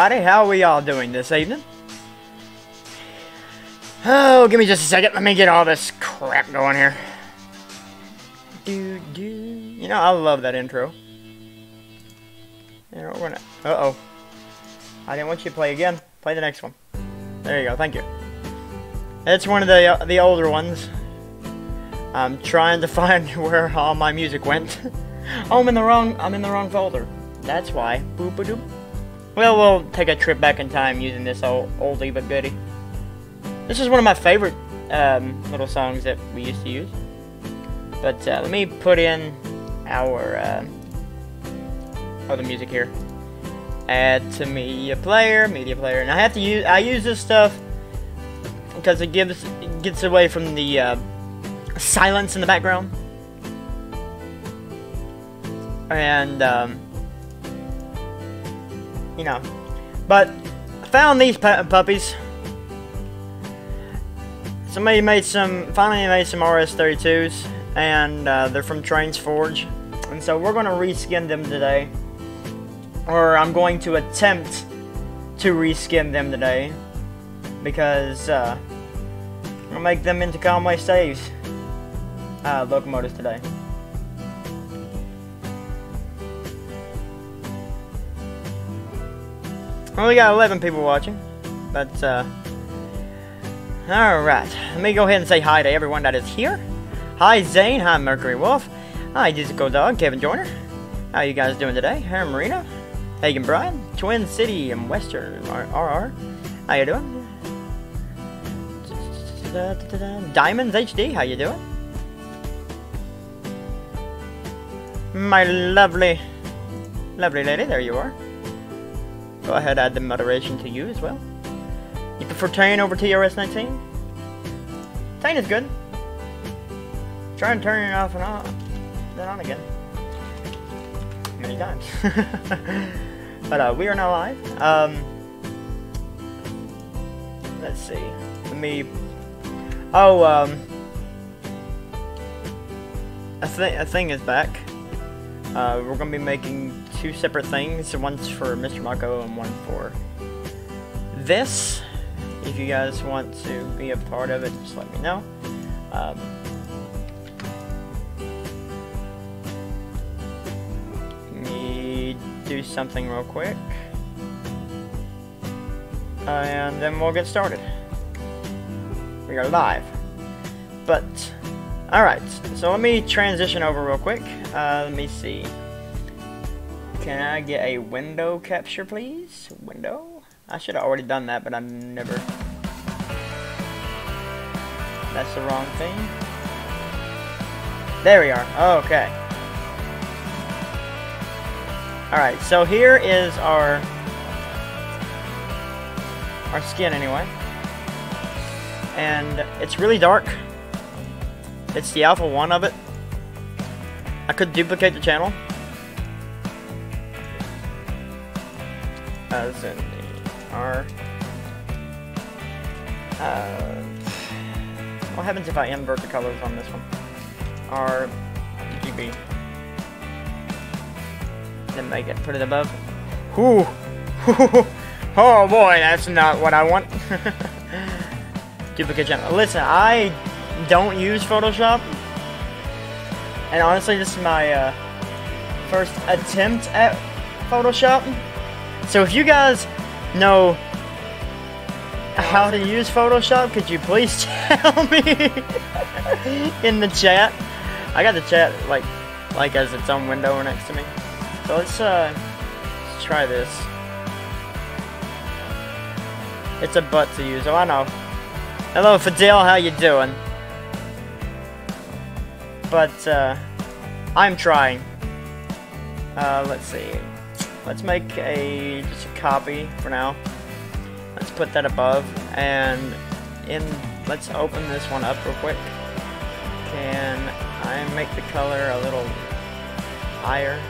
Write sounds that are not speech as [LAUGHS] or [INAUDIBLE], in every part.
Everybody. How we all doing this evening? Oh, give me just a second. Let me get all this crap going here. Do, do. You know, I love that intro. We're gonna... Uh-oh. I didn't want you to play again. Play the next one. There you go. Thank you. It's one of the uh, the older ones. I'm trying to [LAUGHS] find where all my music went. [LAUGHS] oh, I'm in the wrong. I'm in the wrong folder. That's why. Boop a doop. Well, we'll take a trip back in time using this old oldie but goodie. This is one of my favorite um, little songs that we used to use. But uh, let me put in our uh, other music here. Add to media player, media player, and I have to use. I use this stuff because it gives it gets away from the uh, silence in the background, and um, you know. But I found these pu puppies. Somebody made some, finally made some RS-32s, and uh, they're from Trains Forge. And so we're going to reskin them today. Or I'm going to attempt to reskin them today. Because uh, I'll make them into Conway Staves uh, locomotives today. Well, we got 11 people watching, but, uh, alright, let me go ahead and say hi to everyone that is here. Hi, Zane, hi, Mercury Wolf, hi, Disco Dog, Kevin Joyner, how you guys doing today? Hi, Marina, Hagen Bryan. Twin City and Western RR, how you doing? Diamonds HD, how you doing? My lovely, lovely lady, there you are. Go ahead, add the moderation to you as well. You prefer Tane over TRS-19? Tane is good. Try and turn it off and on, then on again. Many times. [LAUGHS] but uh, we are now live. Um, let's see. Let me. Oh, um, a thing. A thing is back. Uh, we're gonna be making two separate things. One's for Mr. Mako and one for this. If you guys want to be a part of it, just let me know. Um, me do something real quick. And then we'll get started. We are live. But, alright, so let me transition over real quick. Uh, let me see. Can I get a window capture, please? Window? I should have already done that, but I never... That's the wrong thing. There we are. Okay. Alright, so here is our... Our skin, anyway. And it's really dark. It's the alpha 1 of it. I could duplicate the channel. As in the R. Uh, what happens if I invert the colors on this one? R GB. Then make it, put it above. Whew! [LAUGHS] oh boy, that's not what I want. [LAUGHS] Duplicate channel. Listen, I don't use Photoshop. And honestly, this is my uh, first attempt at Photoshop. So if you guys know how to use Photoshop, could you please [LAUGHS] tell me in the chat? I got the chat like like as its own window next to me. So let's uh let's try this. It's a butt to use. Oh, I know. Hello, Fidel. How you doing? But uh, I'm trying. Uh, let's see. Let's make a just a copy for now. Let's put that above and in let's open this one up real quick. Can I make the color a little higher?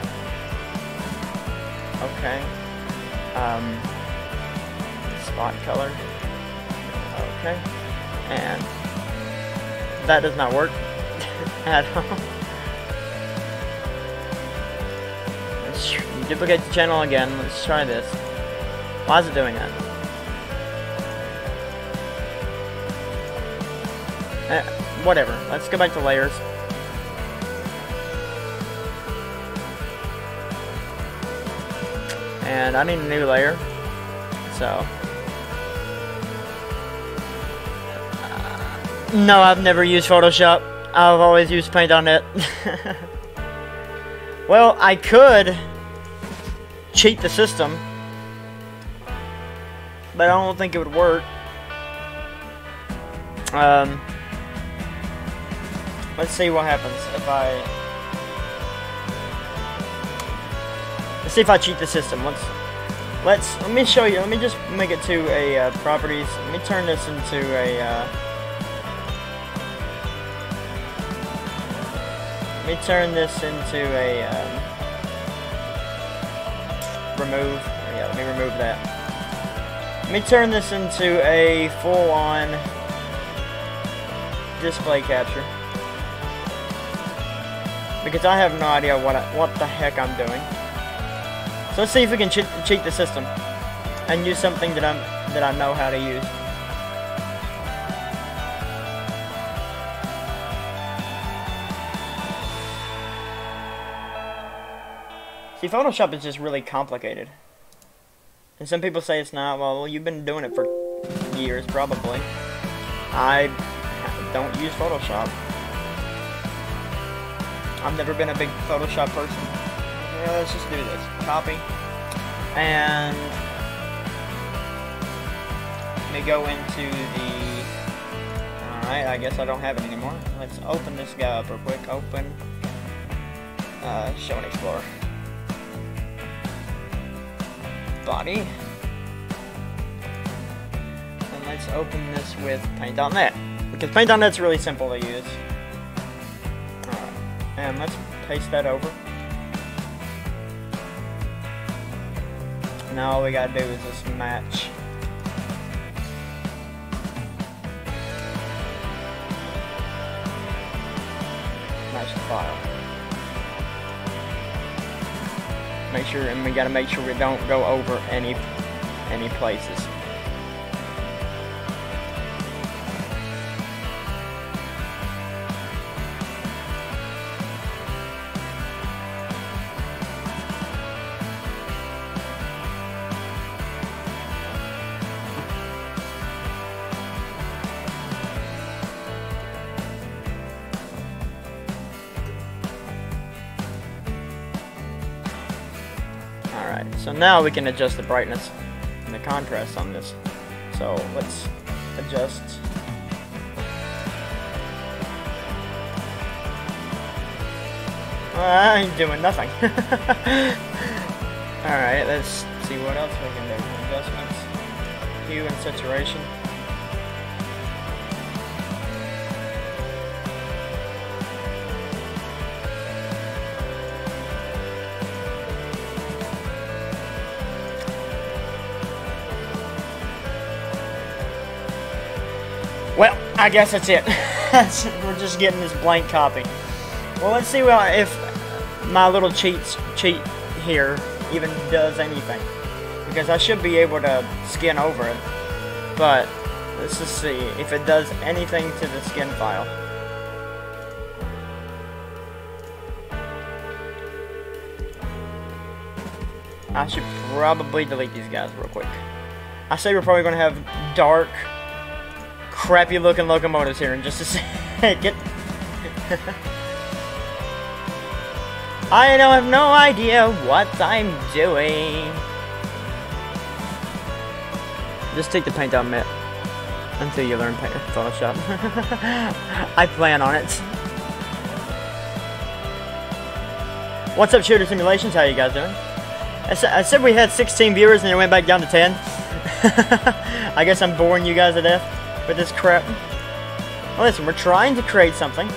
Okay. Um, spot color. Okay. And that does not work [LAUGHS] at all. Duplicate channel again. Let's try this. Why is it doing that? Eh, whatever. Let's go back to layers. And I need a new layer. So. no, I've never used Photoshop. I've always used Paint on it. [LAUGHS] well, I could cheat the system. But I don't think it would work. Um, let's see what happens if I let's see if I cheat the system. Let's let's let me show you. Let me just make it to a uh, properties. Let me turn this into a. Uh, let me turn this into a um, remove. Yeah, let me remove that. Let me turn this into a full-on display capture. Because I have no idea what I, what the heck I'm doing. So let's see if we can cheat, cheat the system and use something that I'm that I know how to use. See, Photoshop is just really complicated. And some people say it's not. Well, you've been doing it for years, probably. I don't use Photoshop. I've never been a big Photoshop person. Yeah, let's just do this. Copy. And let me go into the... Alright, I guess I don't have it anymore. Let's open this guy up real quick. Open. Uh, show and explore body. And let's open this with Paint.net. Because Paint.net's really simple to use. Alright, and let's paste that over. Now all we gotta do is just match. Match the file. Make sure, and we gotta make sure we don't go over any, any places. Now we can adjust the brightness and the contrast on this. So let's adjust. Ah, I ain't doing nothing. [LAUGHS] Alright, let's see what else we can do. Adjustments, hue and saturation. I guess that's it. [LAUGHS] We're just getting this blank copy. Well, let's see well, if my little cheats cheat here even does anything. Because I should be able to skin over it. But, let's just see if it does anything to the skin file. I should probably delete these guys real quick. I say we're probably going to have dark crappy looking locomotives here in just a [LAUGHS] second. I don't have no idea what I'm doing. Just take the paint out mitt until you learn paint Photoshop. [LAUGHS] I plan on it. What's up, Shooter Simulations? How you guys doing? I, sa I said we had 16 viewers and it went back down to 10. [LAUGHS] I guess I'm boring you guys to death with this crap. Well, listen, we're trying to create something.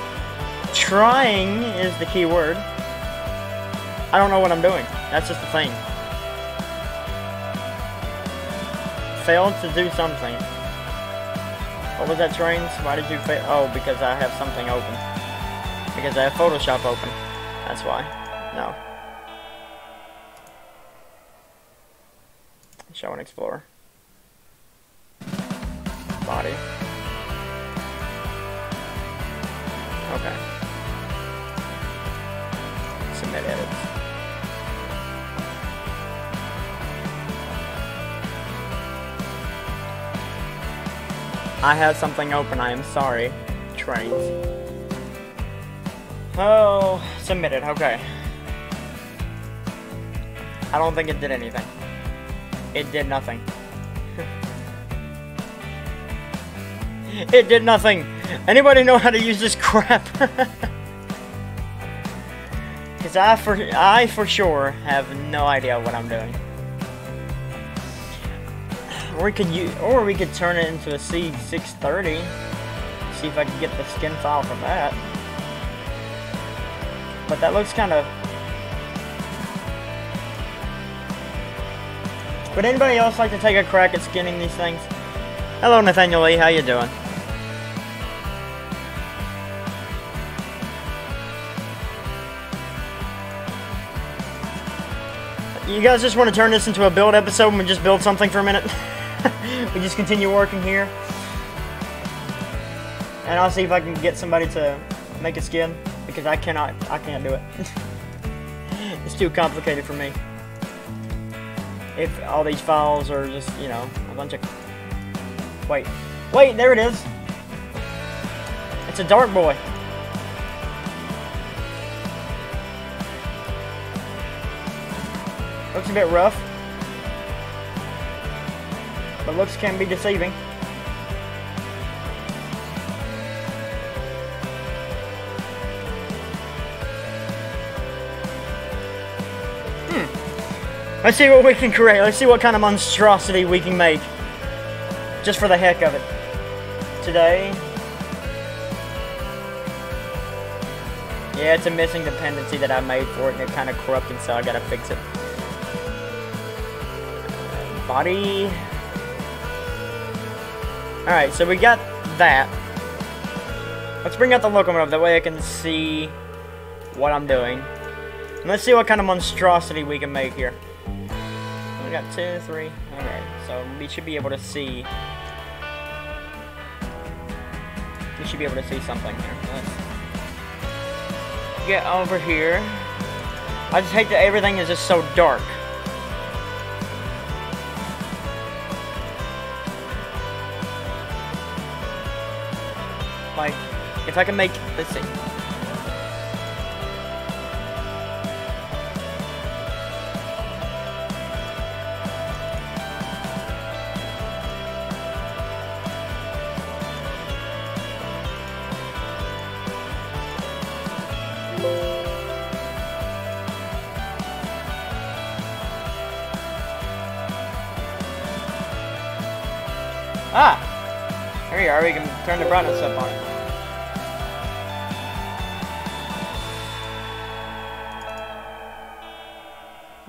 Trying is the key word. I don't know what I'm doing. That's just the thing. Failed to do something. What was that, Trainz? Why did you fail? Oh, because I have something open. Because I have Photoshop open. That's why. No. Show and explore. Body. Okay. Submit edits. I had something open, I am sorry. Trainz. Oh, submitted, okay. I don't think it did anything. It did nothing. [LAUGHS] it did nothing. Anybody know how to use this crap? [LAUGHS] Because I for, I for sure have no idea what I'm doing. Or we could use, or we could turn it into a C630. See if I can get the skin file for that. But that looks kind of. Would anybody else like to take a crack at skinning these things? Hello, Nathaniel Lee. How you doing? You guys just want to turn this into a build episode and we just build something for a minute? [LAUGHS] we just continue working here. And I'll see if I can get somebody to make a skin because I cannot, I can't do it. [LAUGHS] it's too complicated for me. If all these files are just, you know, a bunch of... Wait. Wait, there it is. It's a Dark Boy. Looks a bit rough. But looks can be deceiving. Hmm. Let's see what we can create. Let's see what kind of monstrosity we can make. Just for the heck of it. Today. Yeah, it's a missing dependency that I made for it and it kind of corrupted so I gotta fix it body. Alright, so we got that. Let's bring out the locomotive, that way I can see what I'm doing. And let's see what kind of monstrosity we can make here. We got two, three. Alright, so we should be able to see. We should be able to see something here. Let's get over here. I just hate that everything is just so dark. Like, if I can make, let's see. Ah! Here we are, we can turn the brightness up on it.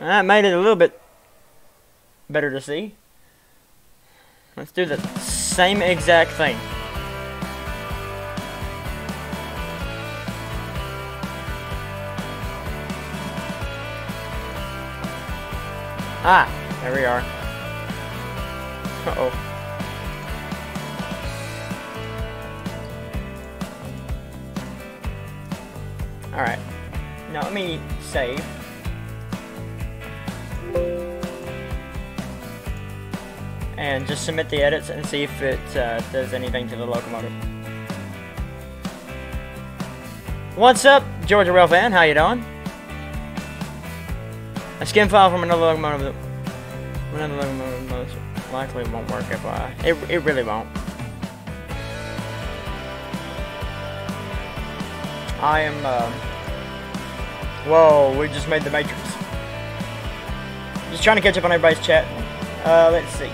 That made it a little bit better to see. Let's do the same exact thing. Ah, there we are. Uh oh Alright. Now let me save. And just submit the edits and see if it uh, does anything to the locomotive. What's up, Georgia Rail fan? How you doing? A skin file from another locomotive. Another locomotive most likely won't work if I. It, it really won't. I am. Uh, whoa, we just made the Matrix. Just trying to catch up on everybody's chat. Uh, let's see.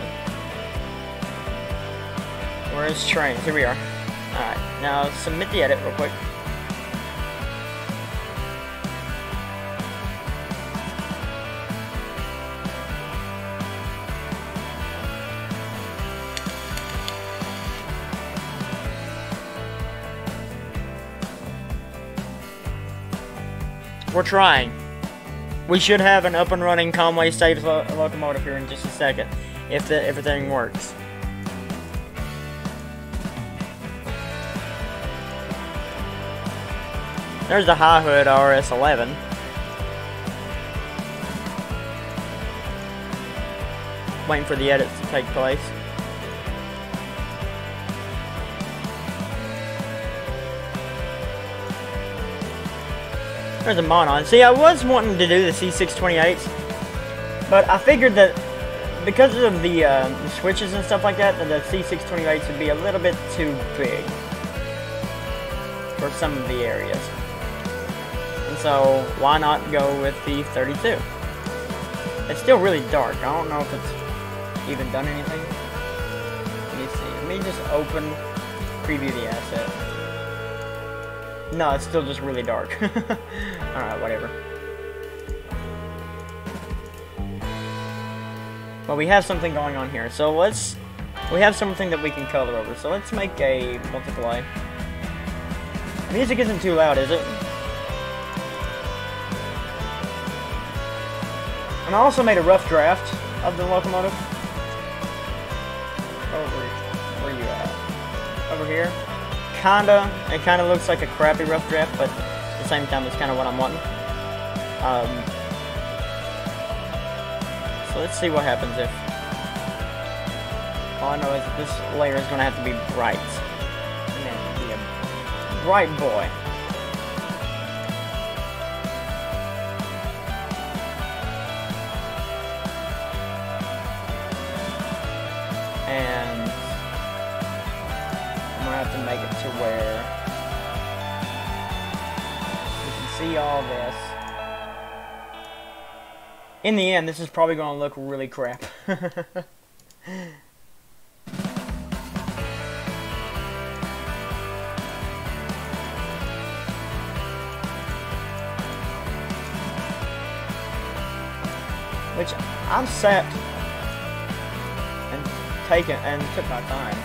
Where's Trainz? Here we are. Alright, now submit the edit real quick. We're trying. we should have an up and running Conway State lo locomotive here in just a second, if the, everything works. There's the high hood RS11. Waiting for the edits to take place. There's a mod Monon. See, I was wanting to do the C628s, but I figured that because of the, uh, the switches and stuff like that, that the C628s would be a little bit too big for some of the areas. So, why not go with the 32? It's still really dark. I don't know if it's even done anything. Let me see. Let me just open, preview the asset. No, it's still just really dark. [LAUGHS] Alright, whatever. Well, we have something going on here, so let's... We have something that we can color over, so let's make a multiply. Music isn't too loud, is it? And I also made a rough draft of the locomotive. Over, where you at? Over here kinda, it kinda looks like a crappy rough draft, but at the same time, it's kinda what I'm wanting. Um, so let's see what happens if... All I know is that this layer is gonna have to be bright. And be a bright boy. In the end, this is probably going to look really crap. [LAUGHS] Which I'm set and taken and took my time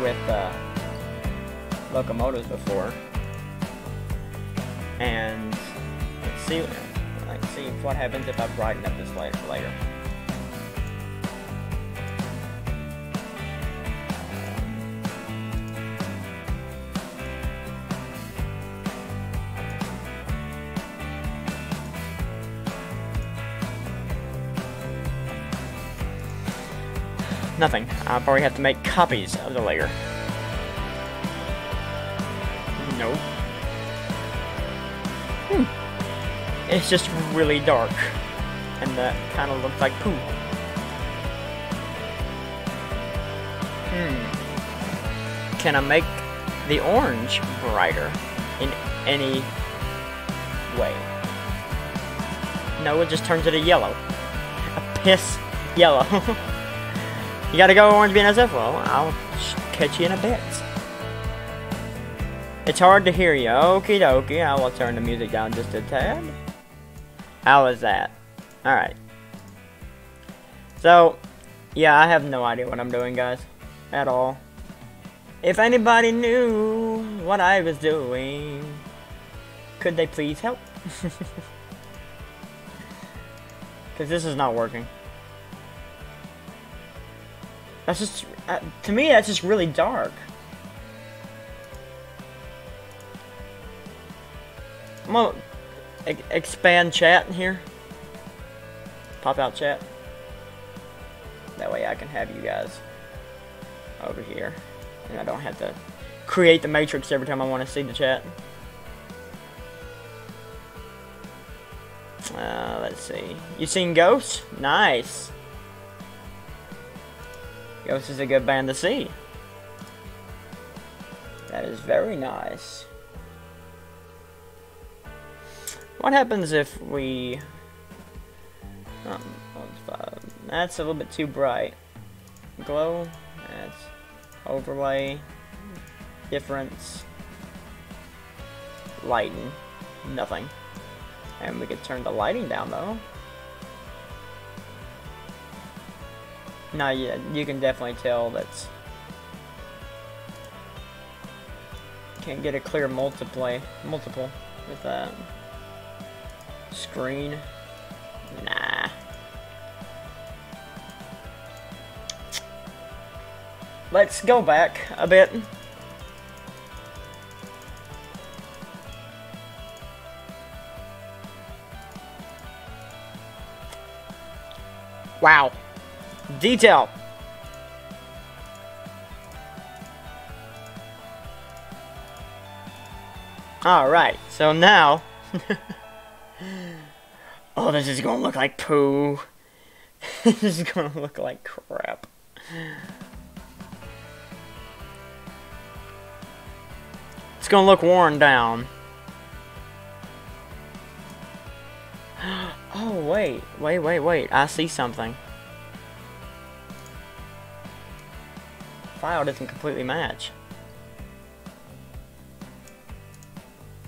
with uh, locomotives before. And let's see, see what happens if I brighten up this layer. Nothing. I'll probably have to make copies of the layer. It's just really dark. And that kind of looks like poo. Hmm. Can I make the orange brighter in any way? No, it just turns it a yellow. A piss yellow. [LAUGHS] You gotta go Orange BNSF? Well, I'll catch you in a bit. It's hard to hear you. Okie dokie. I will turn the music down just a tad. How is that? Alright. So, yeah, I have no idea what I'm doing, guys. At all. If anybody knew what I was doing, could they please help? [LAUGHS] Because this is not working. That's just, uh, to me, that's just really dark. Gonna e expand chat in here. Pop out chat. That way I can have you guys over here. And I don't have to create the matrix every time I want to see the chat. Uh, let's see. You seen Ghosts? Nice. Ghost is a good band to see. That is very nice. What happens if we... Um, that's a little bit too bright. Glow, that's overlay, difference, lighten, nothing. And we could turn the lighting down though. Now yeah, you can definitely tell that's... Can't get a clear multiply, multiple with that. Screen. Nah. Let's go back a bit. Wow. Detail. Alright, so now... [LAUGHS] oh, this is gonna look like poo. [LAUGHS] this is gonna look like crap. It's gonna look worn down. [GASPS] Oh, wait. Wait, wait, wait. I see something. File doesn't completely match.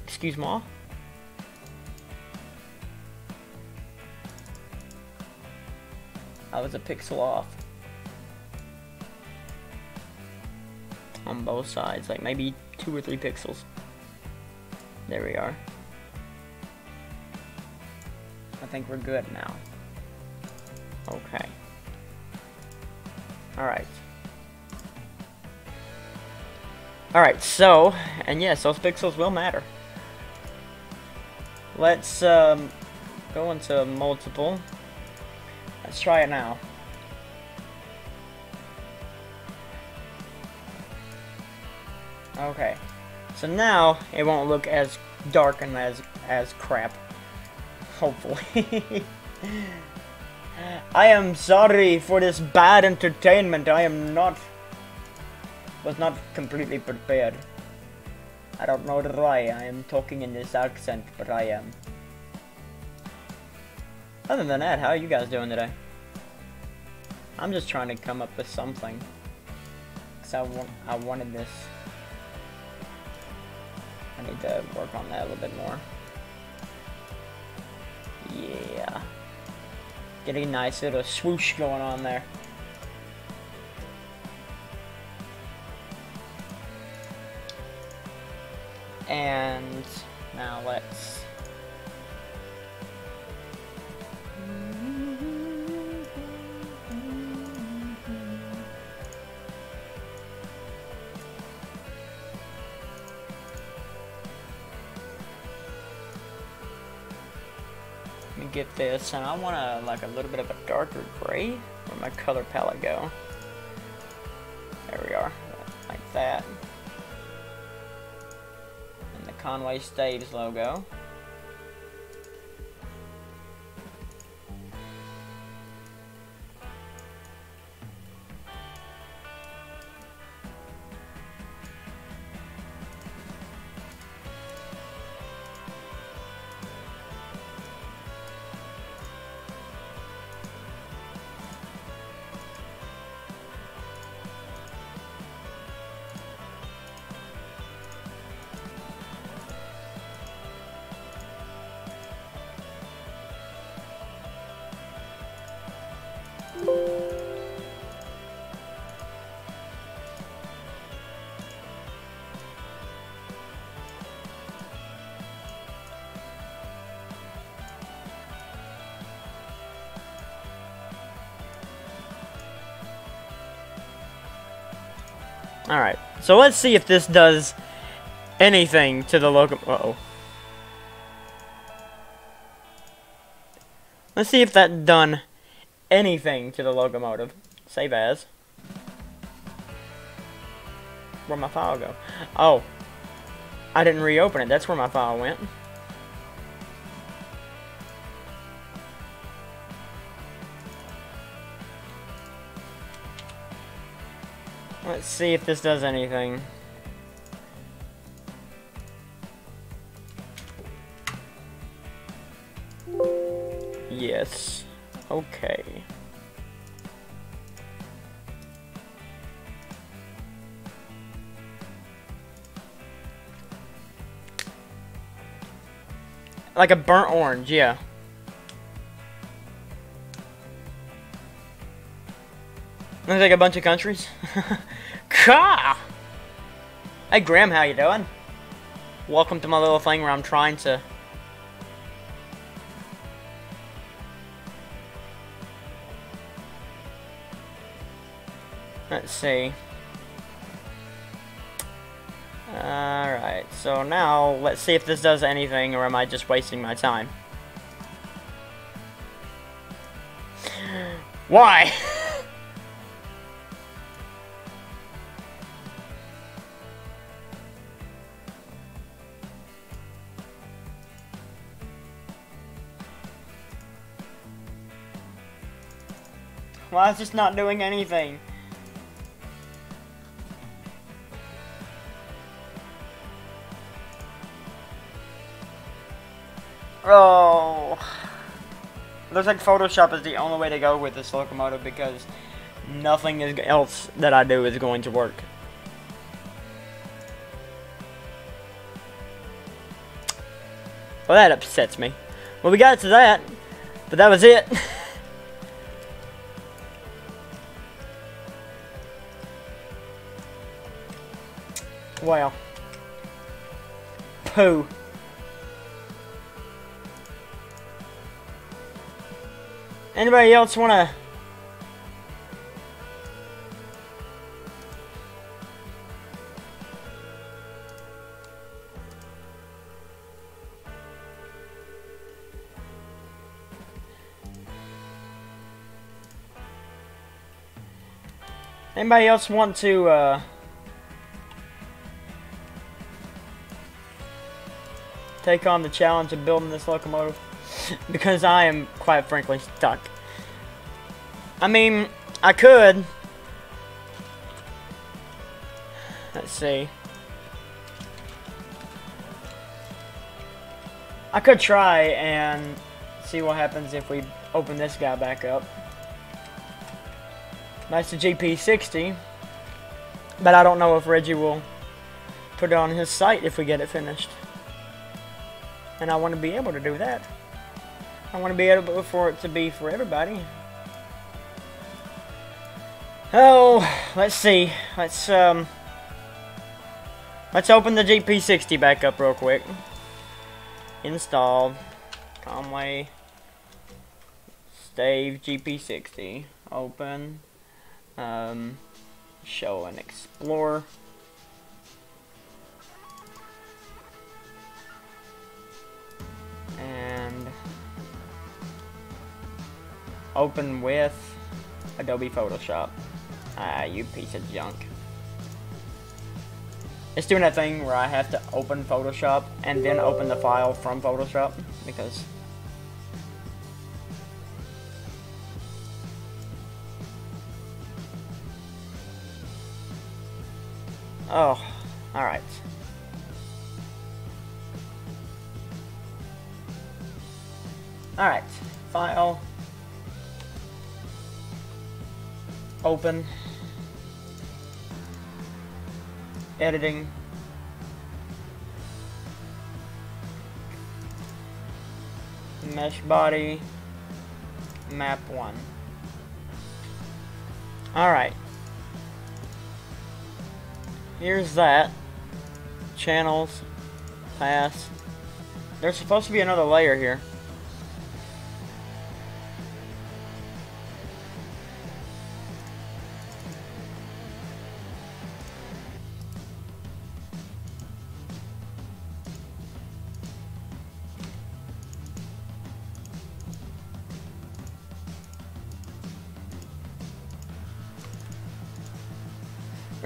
Excuse me? I was a pixel off. On both sides, like maybe two or three pixels. There we are. I think we're good now. Okay. Alright. Alright, so, and yes, those pixels will matter. Let's um, go into multiple. Let's try it now. Okay. So now it won't look as dark and as as crap. Hopefully. [LAUGHS] I am sorry for this bad entertainment. I am not was not completely prepared. I don't know why I am talking in this accent, but I am. Other than that, how are you guys doing today? I'm just trying to come up with something. Cause I want, I wanted this. I need to work on that a little bit more. Yeah. Getting a nice little swoosh going on there. And now let's get this, and I want a like a little bit of a darker gray. Where my color palette go? There we are, like that. And the Conway Staves logo. Alright, so let's see if this does anything to the loco- uh oh Let's see if that done anything to the locomotive. Save as. Where'd my file go? Oh. I didn't reopen it. That's where my file went. Let's see if this does anything. Yes. Okay. Like a burnt orange, yeah. Looks like a bunch of countries. [LAUGHS] Ka! Hey Graham, how you doing? Welcome to my little thing where I'm trying to... Let's see. Alright, so now let's see if this does anything or am I just wasting my time? [GASPS] Why? [LAUGHS] Is this not doing anything? Oh. Looks like Photoshop is the only way to go with this locomotive because nothing else that I do is going to work. Well, that upsets me. Well, we got to that, but that was it. [LAUGHS] wow. Pooh. Anybody else want to... Anybody else want to, uh... Take on the challenge of building this locomotive? [LAUGHS] because I am, quite frankly, stuck. I mean, I could. Let's see. I could try and see what happens if we open this guy back up. That's the GP60. But I don't know if Reggie will put it on his site if we get it finished. And I want to be able to do that. I want to be able for it to be for everybody. Oh, let's see. Let's um Let's open the GP60 back up real quick. Install. Conway Stave GP60. Open. Um show and explore. Open with Adobe Photoshop. Ah, you piece of junk. It's doing that thing where I have to open Photoshop and then open the file from Photoshop because Oh, alright. Alright, file, open, editing, mesh body, map 1. Alright. Here's that. Channels, pass. There's supposed to be another layer here.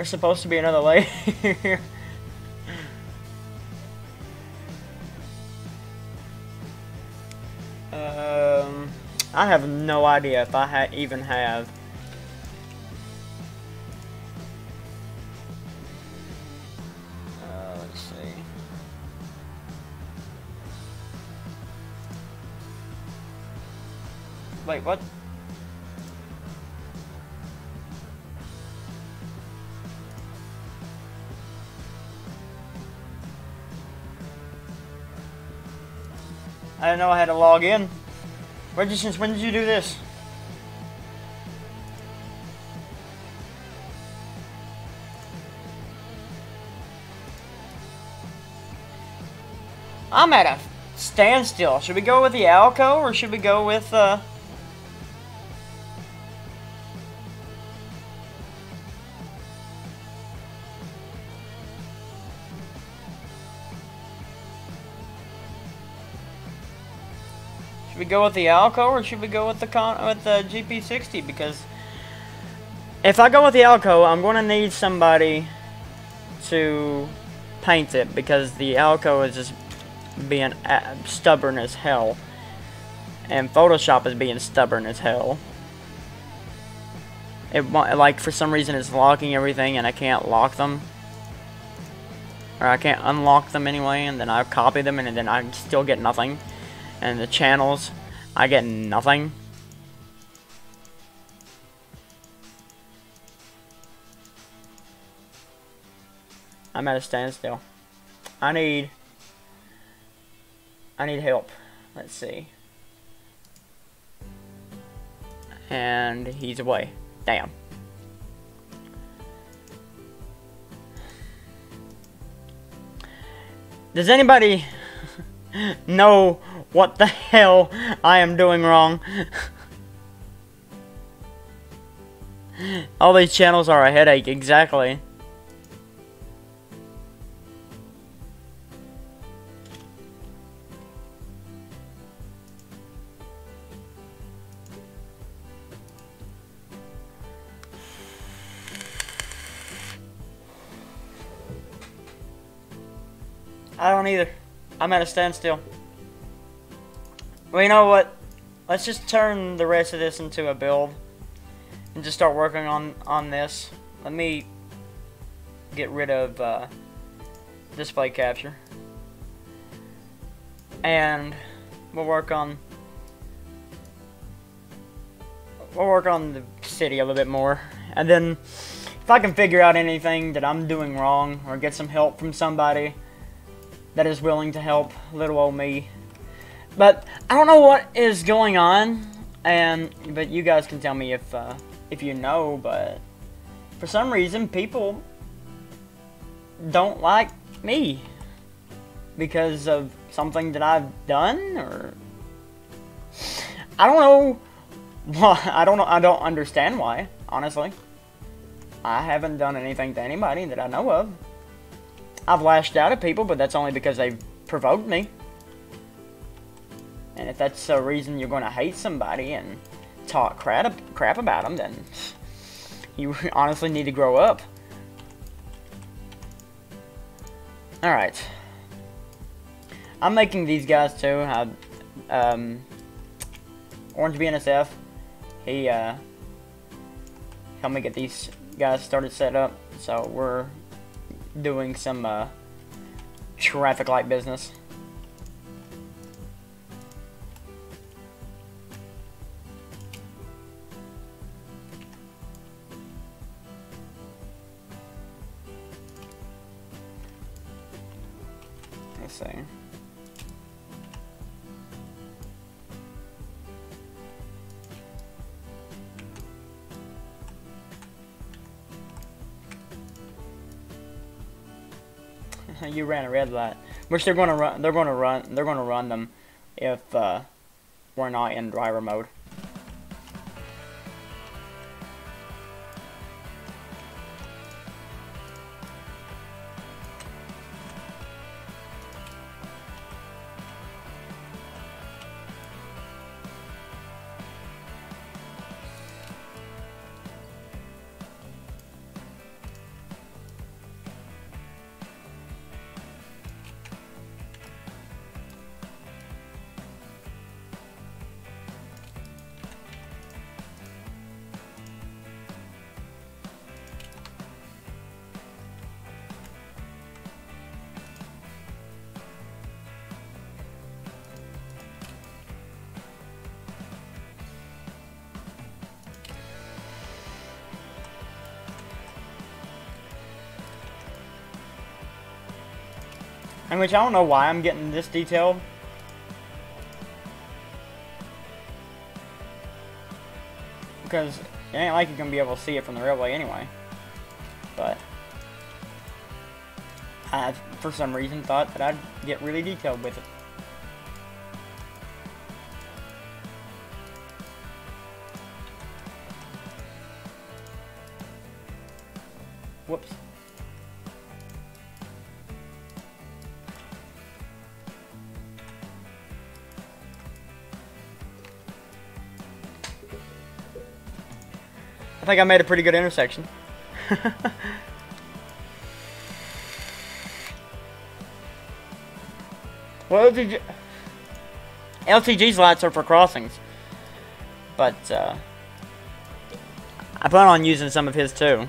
There's supposed to be another layer. [LAUGHS] um, I have no idea if I ha even have. Uh, let's see. Wait, what? I didn't know I had to log in. Reggie, since when did you do this? I'm at a standstill. Should we go with the Alco or should we go with, uh... go with the Alco or should we go with the con with the GP60? Because if I go with the Alco, I'm going to need somebody to paint it because the Alco is just being stubborn as hell. And Photoshop is being stubborn as hell. It like for some reason it's locking everything and I can't lock them. Or I can't unlock them anyway and then I copy them and then I still get nothing. And the channels, I get nothing. I'm at a standstill. I need I need help. Let's see. And he's away. Damn. Does anybody [LAUGHS] know what the hell I am doing wrong? All these channels are a headache, exactly. I don't either. I'm at a standstill. Well, you know what? Let's just turn the rest of this into a build. And just start working on, on this. Let me get rid of uh, display capture. And we'll work on we'll work on the city a little bit more. And then if I can figure out anything that I'm doing wrong or get some help from somebody, that is willing to help little old me. But I don't know what is going on, and but you guys can tell me if uh, if you know. But for some reason, people don't like me because of something that I've done, or I don't know. [LAUGHS] Why I don't know. I don't understand why. Honestly, I haven't done anything to anybody that I know of. I've lashed out at people, but that's only because they've provoked me. And if that's a reason you're going to hate somebody and talk crap, crap about them, then you [LAUGHS] honestly need to grow up. Alright. I'm making these guys too. I, um, Orange BNSF, he uh, helped me get these guys started set up. So we're doing some uh, traffic light business. [LAUGHS] You ran a red light, which they're going to run. They're going to run. They're going to run them if uh, we're not in driver mode. In which I don't know why I'm getting this detailed. Because it ain't like you're going to be able to see it from the railway anyway. But I, for some reason, thought that I'd get really detailed with it. Whoops. I think I made a pretty good intersection. [LAUGHS] well, LTG, LTG's lights are for crossings. But, uh, I plan on using some of his too.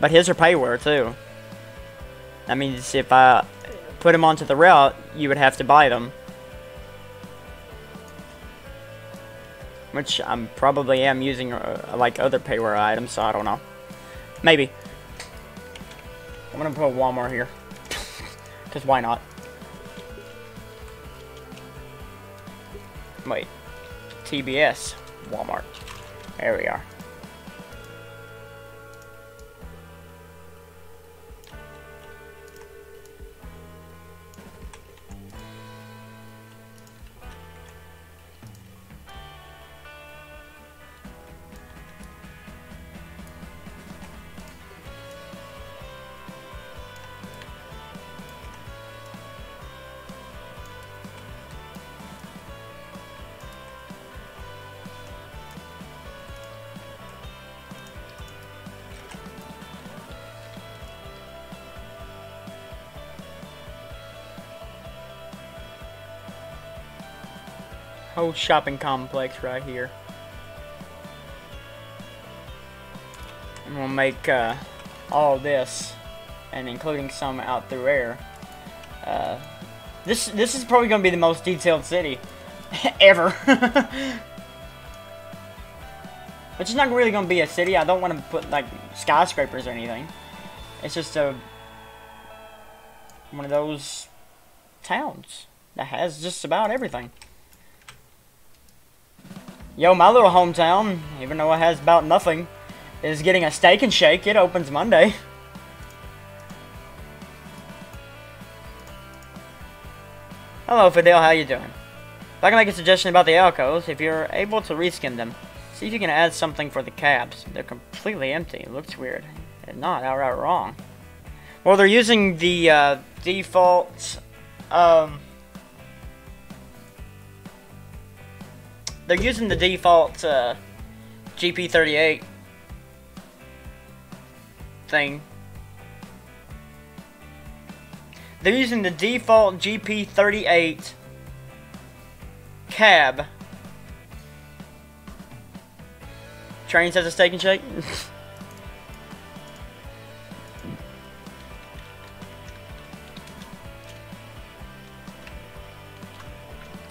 But his are payware too. That means if I put them onto the route, you would have to buy them. Which I'm probably am using uh, like other payware items, so I don't know. Maybe. I'm gonna put Walmart here. [LAUGHS] Because why not? Wait. TBS. Walmart. There we are. Whole shopping complex right here. And we'll make uh, all this, and including some out through air. Uh, this this is probably going to be the most detailed city [LAUGHS] ever. [LAUGHS] Which is not really going to be a city. I don't want to put like skyscrapers or anything. It's just a one of those towns that has just about everything. Yo, my little hometown, even though it has about nothing, is getting a steak and shake. It opens Monday. Hello, Fidel. How you doing? If I can make a suggestion about the Alcos, if you're able to reskin them, see if you can add something for the cabs. They're completely empty. It looks weird. They're not outright wrong. Well, they're using the uh, default... Um, they're using the default uh, GP38 thing. They're using the default GP38 cab. Trainz has a steak and shake. [LAUGHS]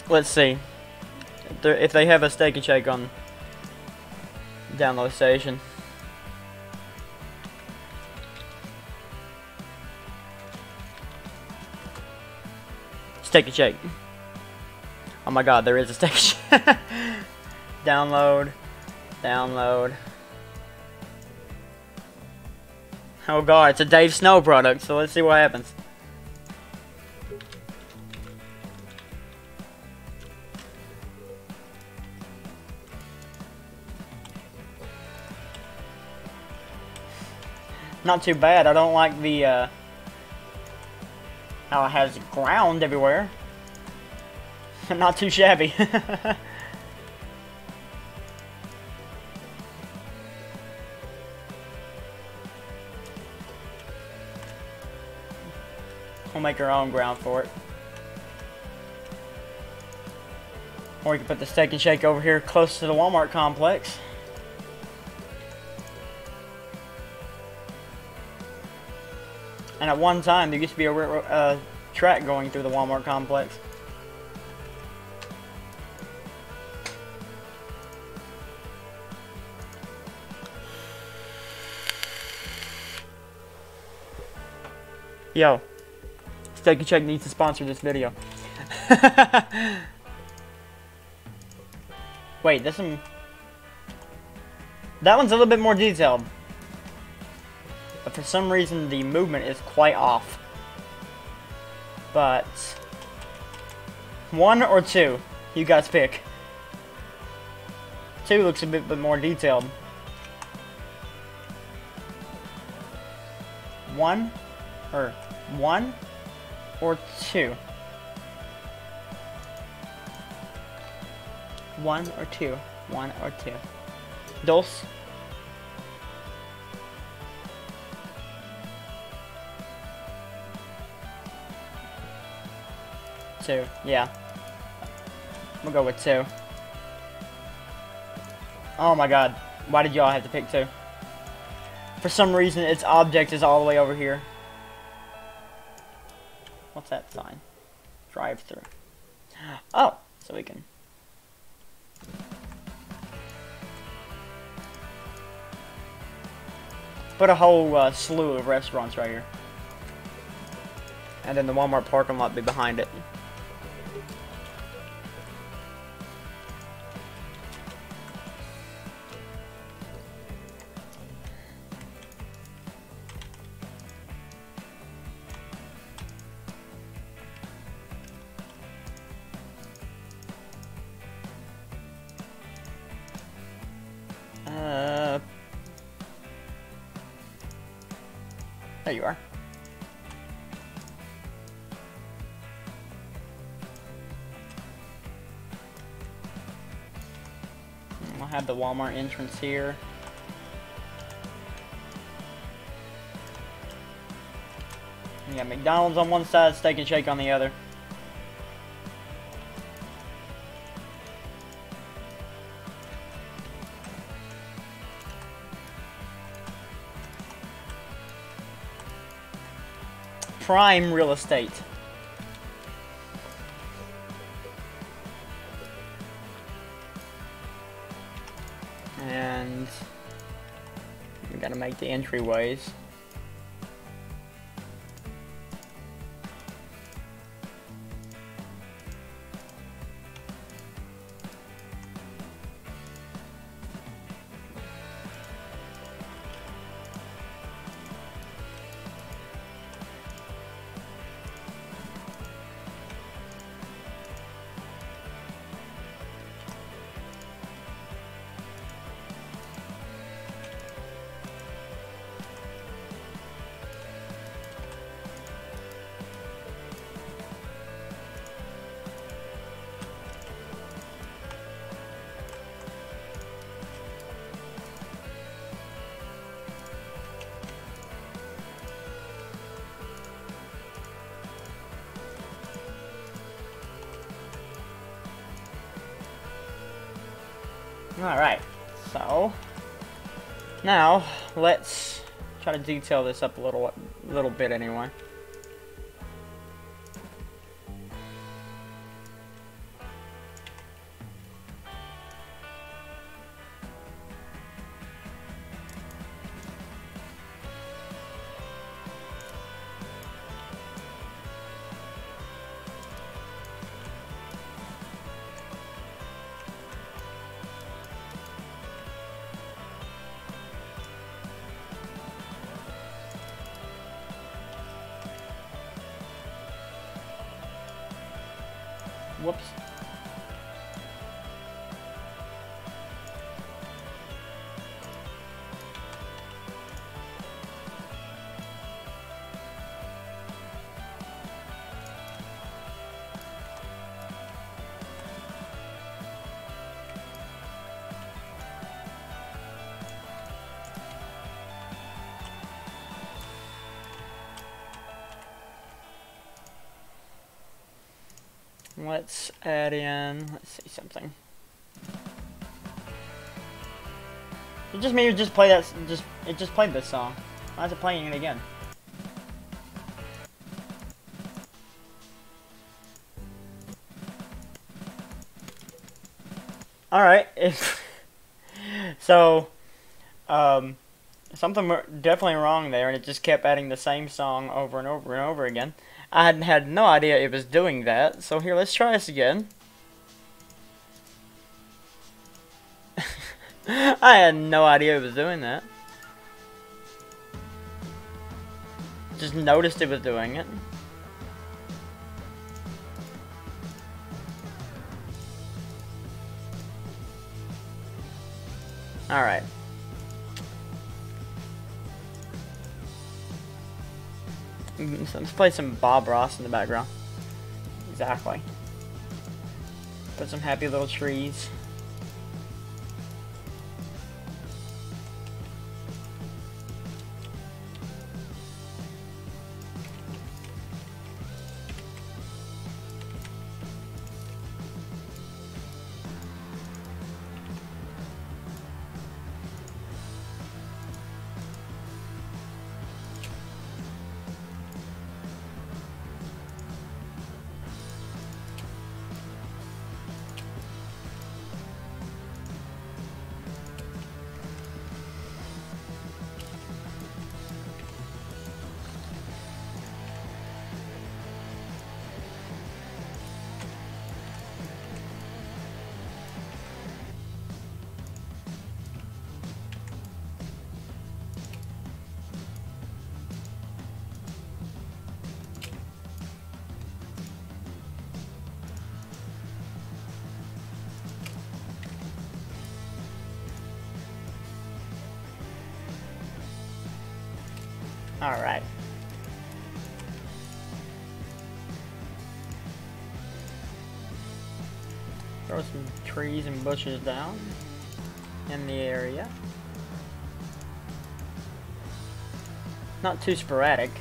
Let's see if they have a steak and shake on download station. Steak and shake. Oh my god, there is a steak and shake. download. Download. Oh god, it's a Dave Snow product, so let's see what happens. Not too bad. I don't like the, uh, how it has ground everywhere. [LAUGHS] Not too shabby. [LAUGHS] we'll make our own ground for it. Or we can put the steak and shake over here close to the Walmart complex. And at one time, there used to be a uh, track going through the Walmart complex. Yo, Steak Shake needs to sponsor this video. [LAUGHS] Wait, this one... That one's a little bit more detailed but for some reason the movement is quite off. But one or two, you guys pick. Two looks a bit, bit more detailed. One or one or two. One or two. One or two. Dos two. Yeah. We'll go with two. Oh my god. Why did y'all have to pick two? For some reason, its object is all the way over here. What's that sign? Drive through. Oh, so we can... Put a whole uh, slew of restaurants right here. And then the Walmart parking lot be behind it. The Walmart entrance here. You got McDonald's on one side, Steak and Shake on the other. Prime real estate. The entryways. Now let's try to detail this up a little little bit anyway. Add in, let's see something. It just made maybe just play that, just, it just played this song. Why is it playing it again? Alright, [LAUGHS] so, um, something definitely wrong there, and it just kept adding the same song over and over and over again. I had, no idea it was doing that, so here, let's try this again. [LAUGHS] I had no idea it was doing that. Just noticed it was doing it. Alright. Let's play some Bob Ross in the background. Exactly. Put some happy little trees. Trees and bushes down in the area. Not too sporadic.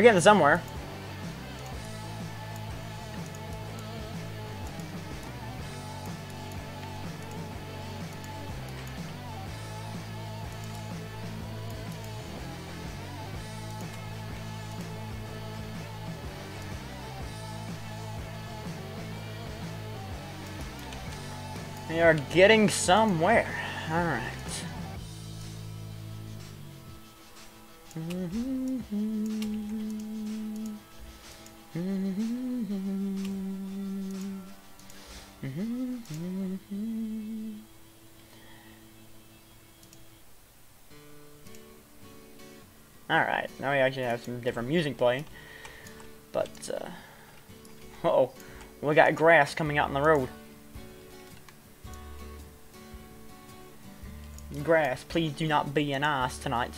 We're getting somewhere. We are getting somewhere. Alright. Actually have some different music playing. But, uh... Uh oh We got grass coming out in the road. Grass, please do not be an ice tonight.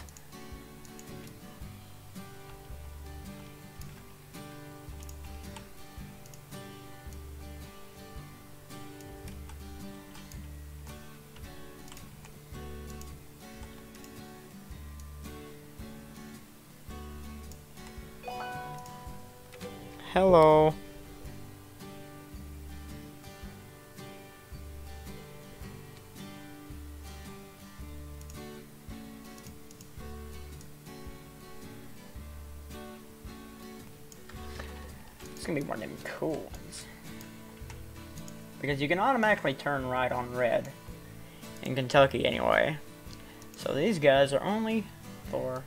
Because you can automatically turn right on red. In Kentucky, anyway. So these guys are only for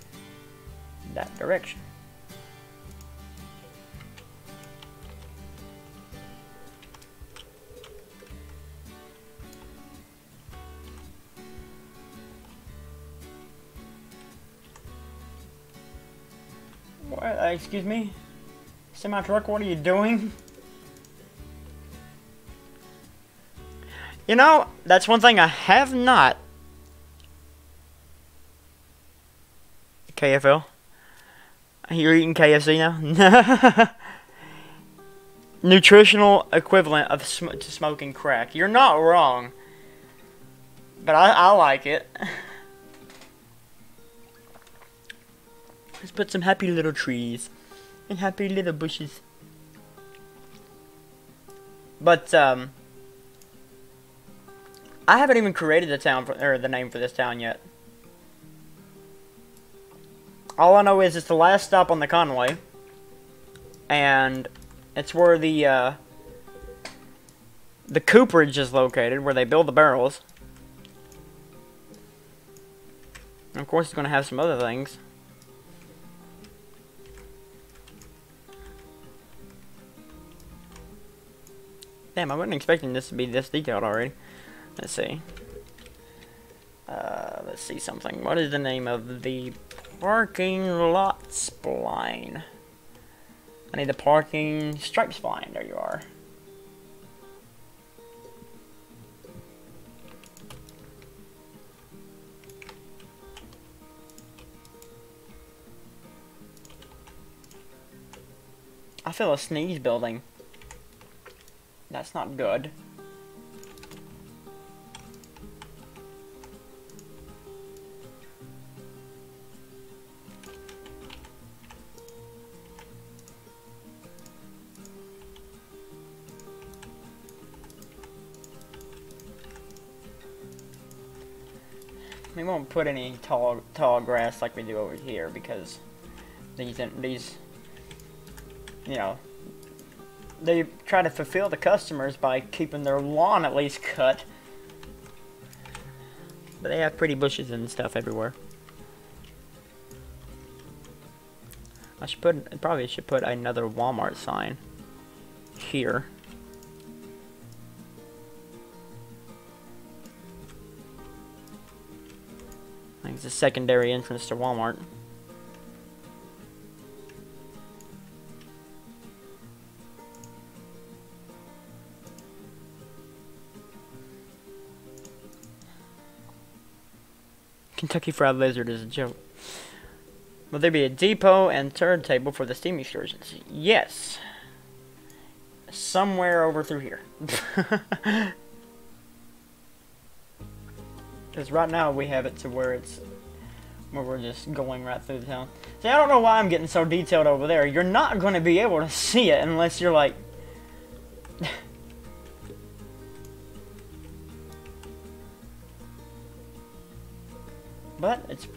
that direction. What, uh, excuse me? Semi truck, what are you doing? You know, that's one thing I have not. KFL. You're eating KFC now? [LAUGHS] Nutritional equivalent of sm to smoking crack. You're not wrong. But I, I like it. [LAUGHS] Let's put some happy little trees and happy little bushes. But um, I haven't even created the town for, or the name for this town yet. All I know is it's the last stop on the Conway, and it's where the uh, the cooperage is located, where they build the barrels. And of course, it's going to have some other things. Damn, I wasn't expecting this to be this detailed already. Let's see. Uh, let's see something. What is the name of the parking lot spline? I need the parking stripe spline. There you are. I feel a sneeze building. That's not good. We won't put any tall tall grass like we do over here because these these you know they try to fulfill the customers by keeping their lawn at least cut. But they have pretty bushes and stuff everywhere. I should put probably should put another Walmart sign here. It's a secondary entrance to Walmart. Kentucky Fried Lizard is a joke. Will there be a depot and turntable for the steam excursions? Yes. Somewhere over through here. [LAUGHS] Because right now we have it to where it's where we're just going right through the town. See, I don't know why I'm getting so detailed over there. You're not going to be able to see it unless you're like... [SIGHS] but it's...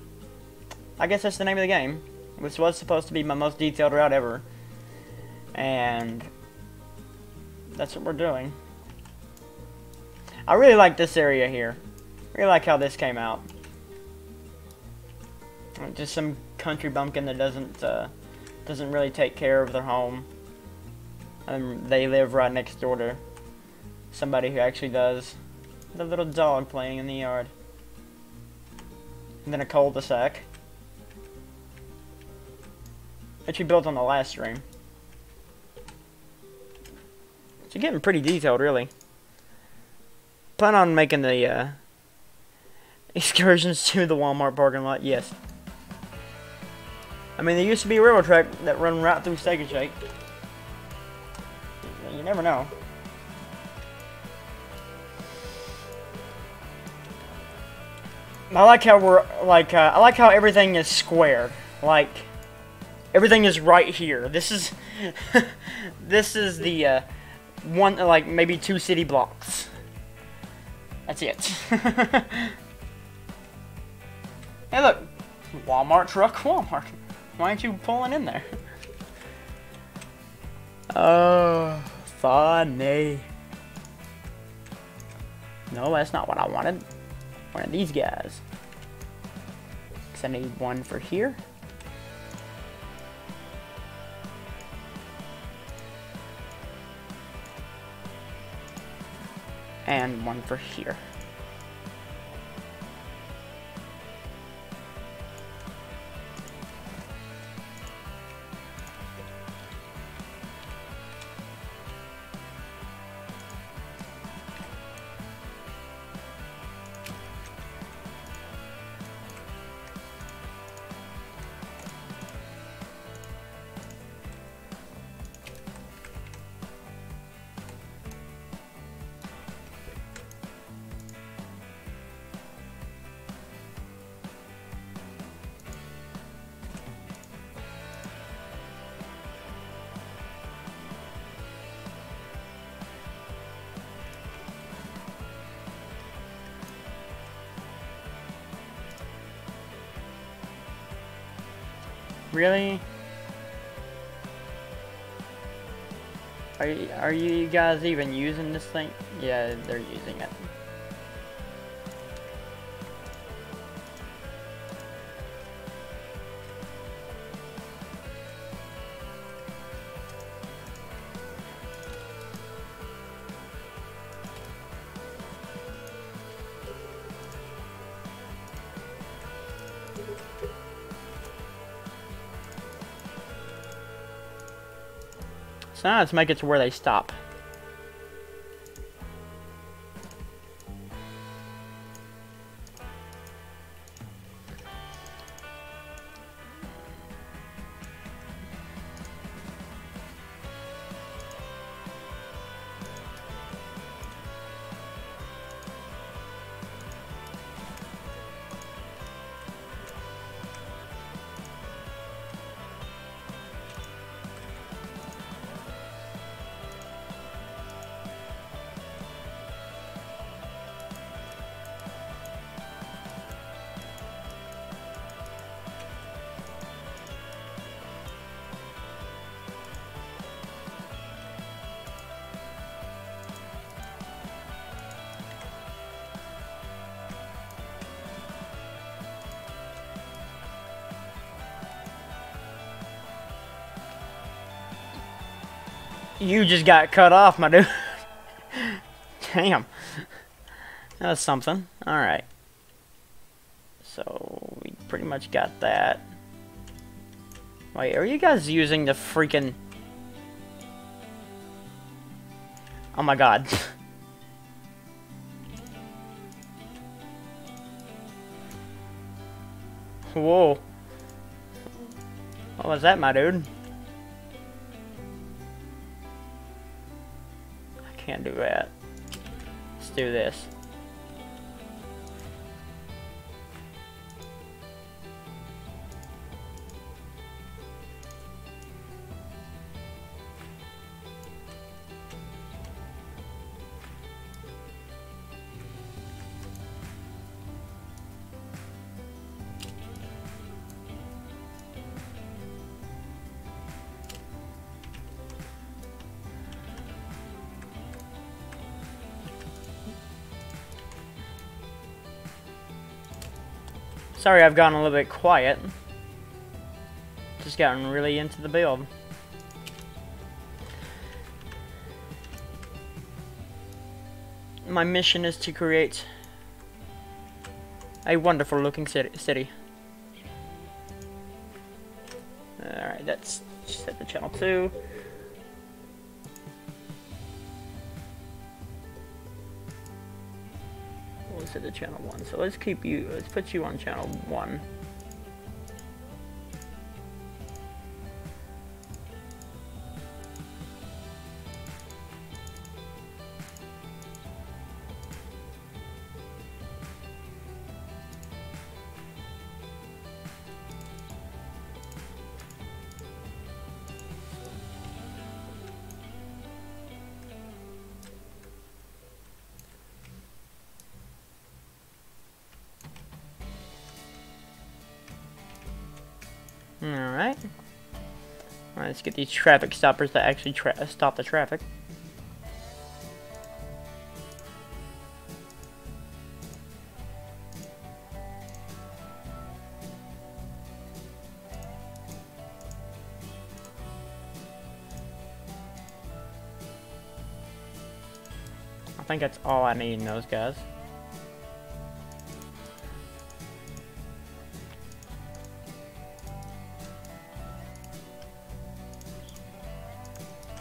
I guess that's the name of the game. This was supposed to be my most detailed route ever. And... That's what we're doing. I really like this area here. Really like how this came out. Just some country bumpkin that doesn't uh, doesn't really take care of their home. And they live right next door to somebody who actually does. The little dog playing in the yard. And then a cul-de-sac. That you built on the last stream. So getting pretty detailed, really. Plan on making the uh, excursions to the Walmart parking lot? Yes. I mean, there used to be a railroad track that run right through Steak and Shake. You never know. I like how we're like uh, I like how everything is square. Like everything is right here. This is [LAUGHS] this is the uh, one like maybe two city blocks. That's it. [LAUGHS] hey, look, Walmart truck, [LAUGHS] Walmart. Why aren't you pulling in there? Oh, funny. No, that's not what I wanted. One of these guys. Because I need one for here. And one for here. Really? Are you, are you guys even using this thing? Yeah, they're using it. Now let's make it to where they stop. You just got cut off, my dude. [LAUGHS] Damn. That's something. Alright. So, we pretty much got that. Wait, are you guys using the freaking... Oh my god. [LAUGHS] Whoa. What was that, my dude? Can't do that. Let's do this. Sorry I've gone a little bit quiet. Just gotten really into the build. My mission is to create a wonderful looking city. Alright, let's set the channel 2. Channel 1. So let's keep you, let's put you on channel 1. Let's get these traffic stoppers that actually stop the traffic. I think that's all I need in those guys.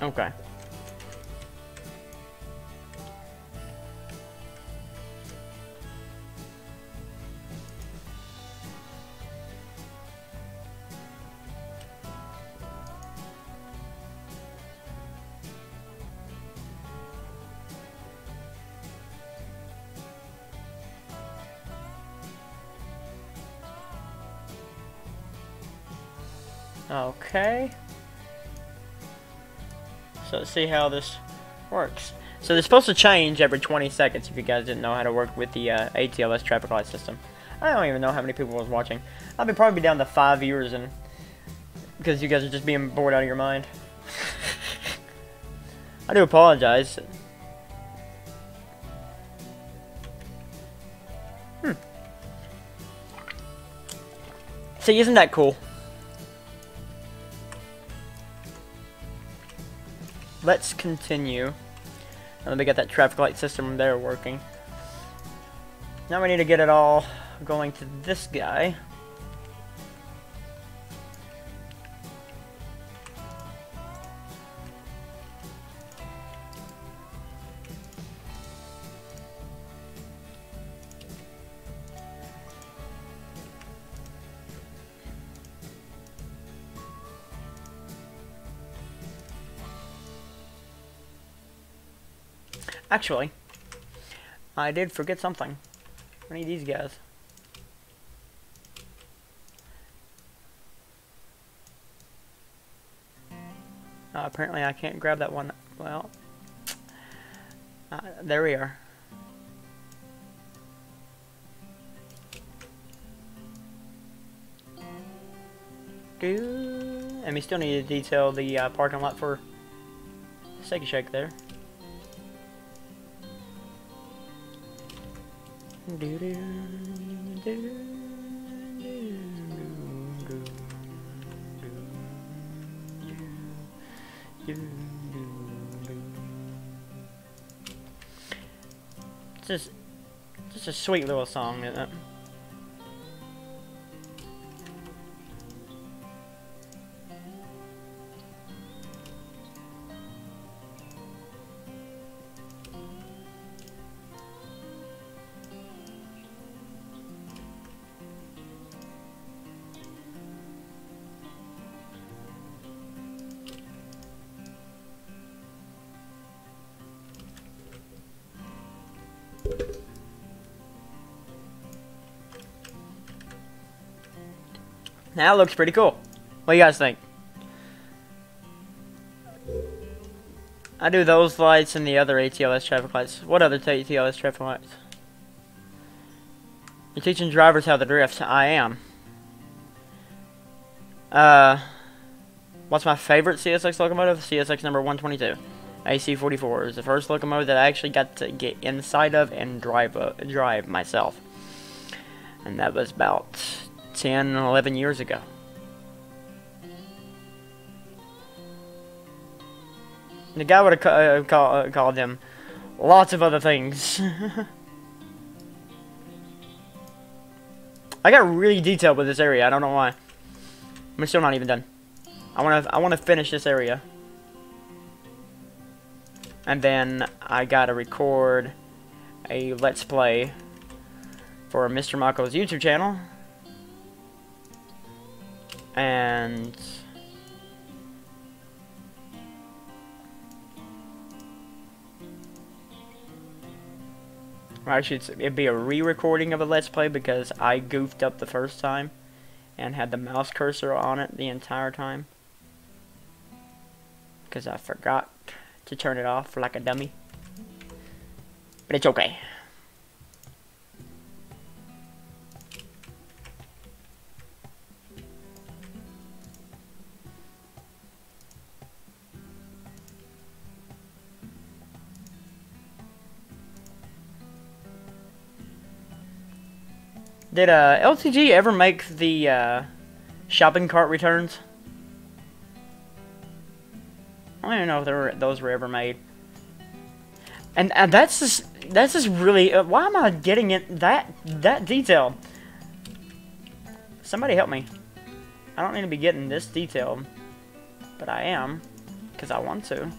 Okay. Okay. So let's see how this works. So they're supposed to change every 20 seconds if you guys didn't know how to work with the uh, ATLS traffic light system. I don't even know how many people was watching. I'll be probably down to five viewers and because you guys are just being bored out of your mind. [LAUGHS] I do apologize. Hmm. See, isn't that cool? Let's continue. let me get that traffic light system there working. Now we need to get it all going to this guy. Actually, I did forget something. I need these guys. Uh, apparently I can't grab that one. Well, uh, there we are. And we still need to detail the uh, parking lot for Sega Shake there. It's just, just a sweet little song, isn't it? That looks pretty cool. What do you guys think? I do those lights and the other ATLS traffic lights. What other ATLS traffic lights? You're teaching drivers how to drift. I am. Uh, what's my favorite CSX locomotive? CSX number 122. AC44 is the first locomotive that I actually got to get inside of and drive uh, drive myself. And that was about 10, 11 years ago. The guy would have ca uh, uh, called him lots of other things. [LAUGHS] I got really detailed with this area. I don't know why. I'm still not even done. I want to. I want to finish this area, and then I gotta record a let's play for Mr. Mako's YouTube channel and actually it'd be a re-recording of a let's play because I goofed up the first time and had the mouse cursor on it the entire time. Because I forgot to turn it off like a dummy. But it's okay Did uh, LTG ever make the uh, shopping cart returns? I don't even know if were, those were ever made. And, that's just that's just really uh, why am I getting it that that detailed? Somebody help me. I don't need to be getting this detailed, but I am because I want to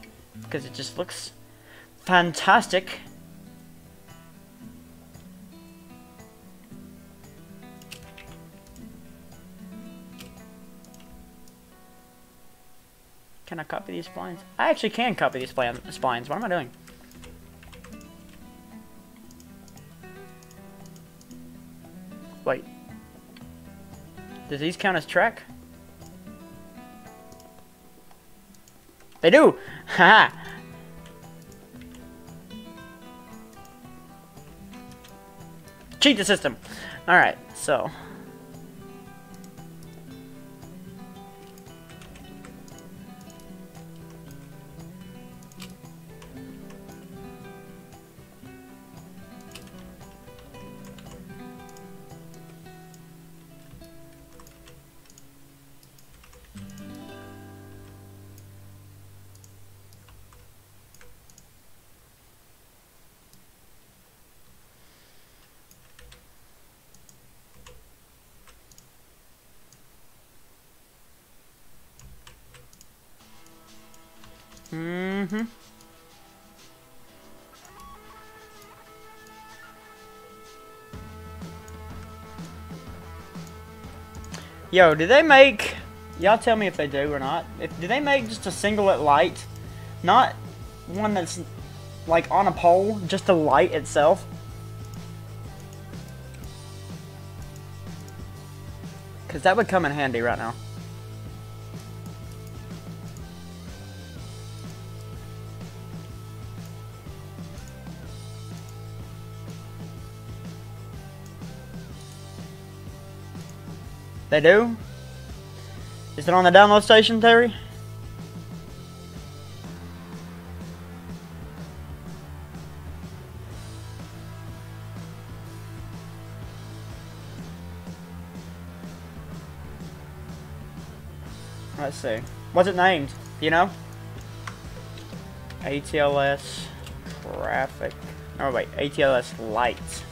because it just looks fantastic. Can I copy these splines? I actually can copy these splines. What am I doing? Wait. Does these count as track? They do! [LAUGHS] Haha! Cheat the system! Alright, so... Yo, do they make... Y'all tell me if they do or not. If, do they make just a singlet light? Not one that's like on a pole, just the light itself? Because that would come in handy right now. They do? Is it on the download station, Terry? Let's see. What's it named? You know? ATLS traffic. Oh wait, ATLS lights.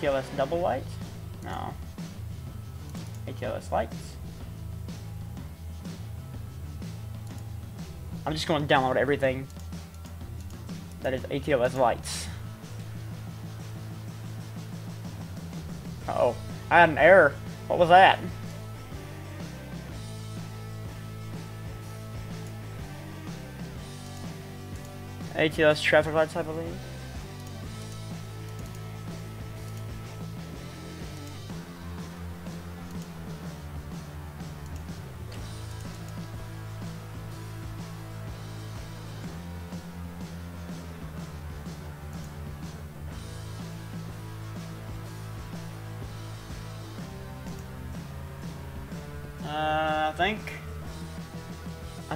ATLS double lights? No. ATLS lights. I'm just going to download everything that is ATLS lights. Uh oh I had an error. What was that? ATLS traffic lights, I believe.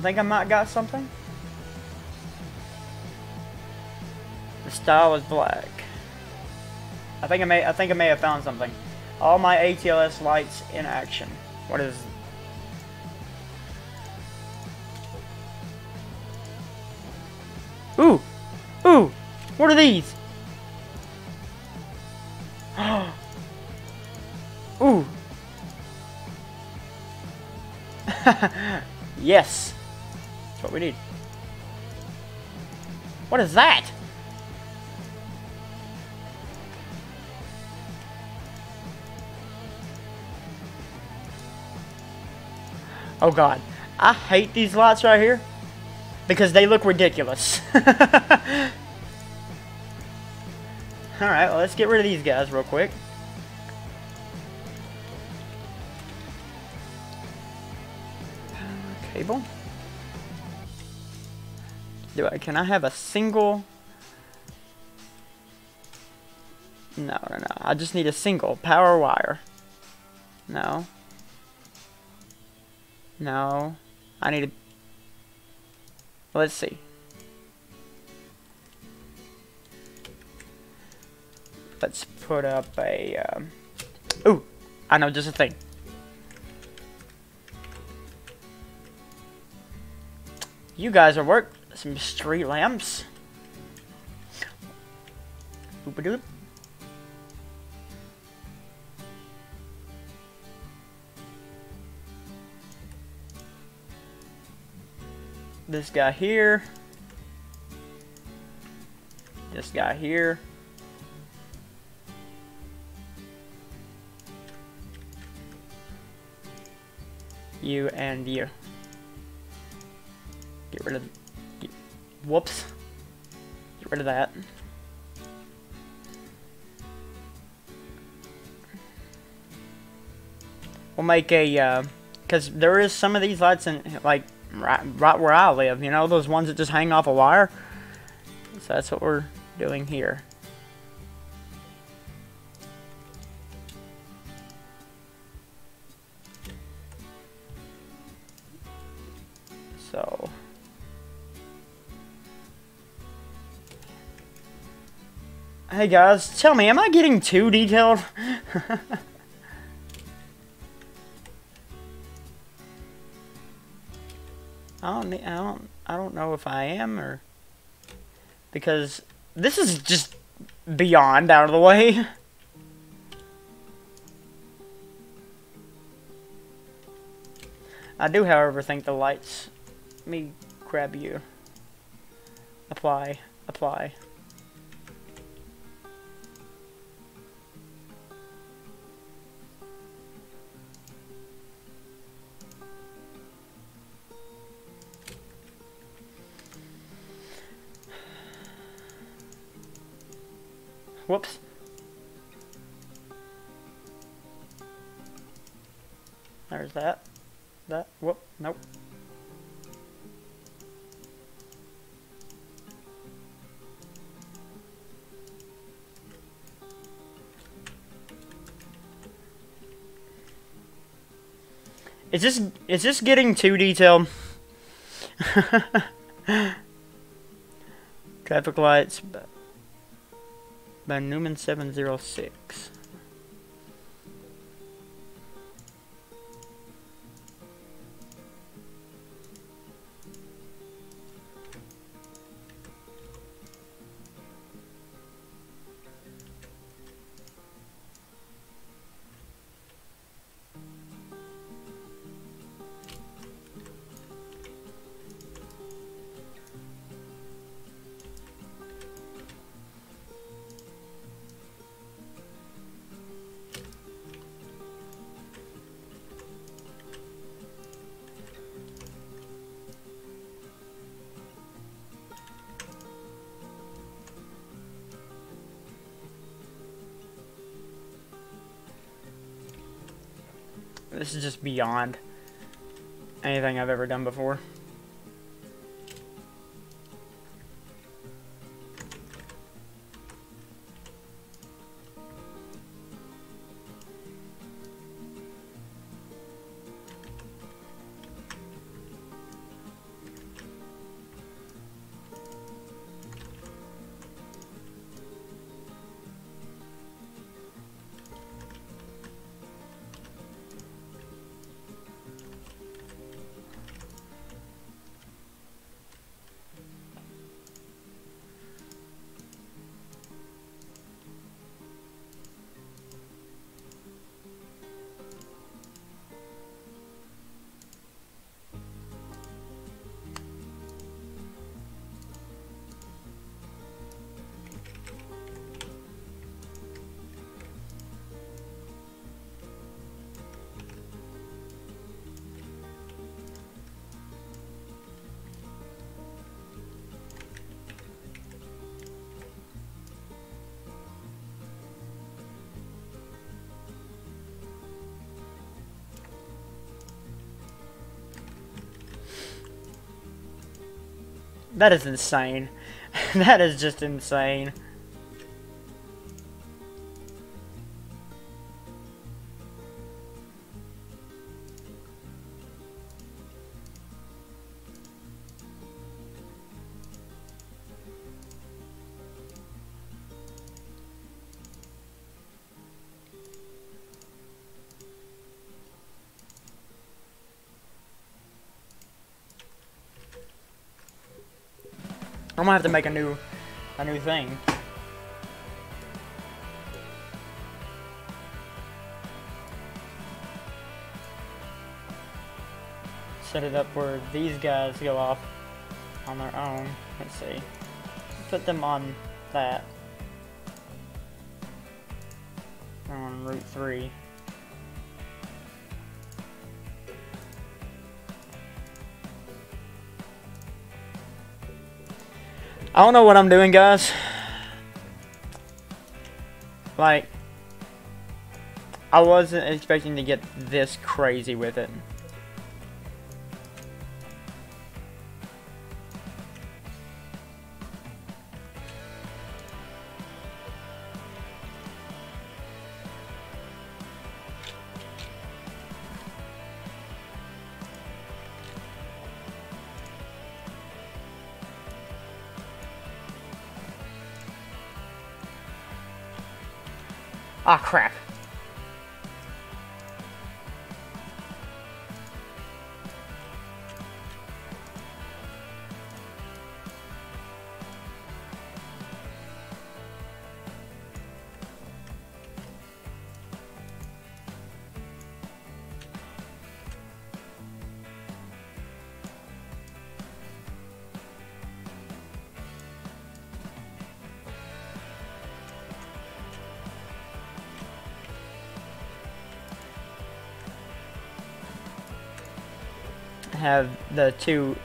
Think I might got something. The style is black. I think I may. I think I may have found something. All my ATLS lights in action. What is? Ooh, ooh. What are these? [GASPS] ooh. [LAUGHS] yes. We need. What is that? Oh god. I hate these lights right here. Because they look ridiculous. [LAUGHS] Alright, well, let's get rid of these guys real quick. Cable. Do I, can I have a single... No, no, no. I just need a single power wire. No. No. I need a... Let's see. Let's put up a... Um... Ooh! I know just a thing. You guys are work some street lamps. This guy here. This guy here. You and you. Get rid of... Whoops. Get rid of that. We'll make a, because uh, there is some of these lights in, like, right, right where I live, you know, those ones that just hang off a wire. So that's what we're doing here. Hey guys, tell me, am I getting too detailed? [LAUGHS] I don't, I don't, I don't know if I am or because this is just beyond out of the way. [LAUGHS] I do, however, think the lights. Let me grab you. Apply, apply. Whoops. There's that. That. Whoop. Nope. It's just it's just getting too detailed. [LAUGHS] Traffic lights, by Newman706. Beyond anything I've ever done before. That is insane. [LAUGHS] that is just insane. I'm gonna have to make a new, a new thing. Set it up where these guys go off on their own. Let's see. Put them on that. on Route 3. I don't know what I'm doing, guys. Like, I wasn't expecting to get this crazy with it. Ah, crap. The two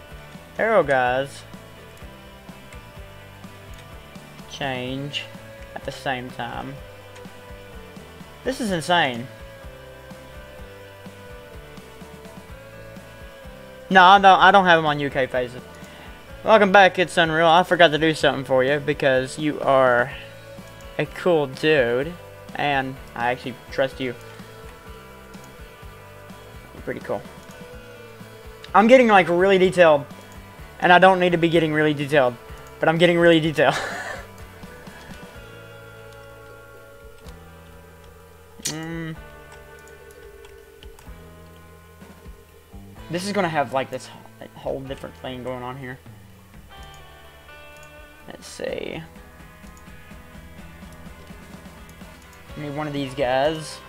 arrow guys change at the same time. This is insane. No, I don't, I don't have them on UK phases. Welcome back, it's Unreal. I forgot to do something for you because you are a cool dude. And I actually trust you. You're pretty cool. I'm getting like really detailed. And I don't need to be getting really detailed. But I'm getting really detailed. [LAUGHS] mm. This is to have like this whole different thing going on here. Let's see. I need one of these guys.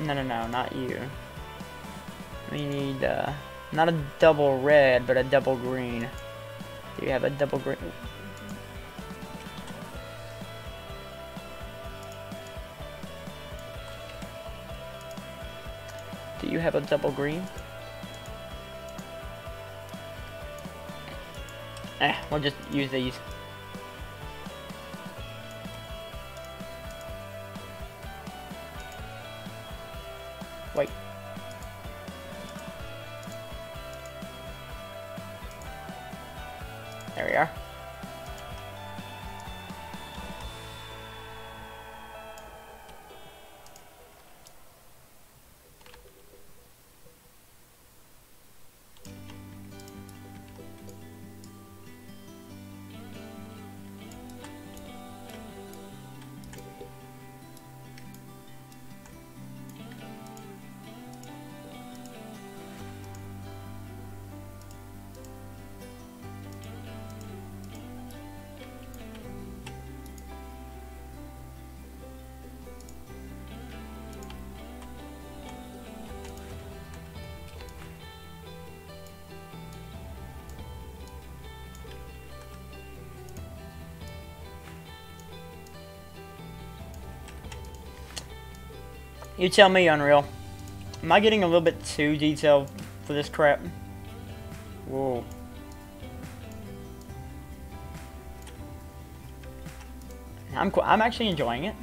No, no, no, not you. We need, uh, not a double red, but a double green. Do you have a double green? Do you have a double green? Eh, we'll just use these. You tell me, Unreal. Am I getting a little bit too detailed for this crap? Whoa. I'm I'm actually enjoying it.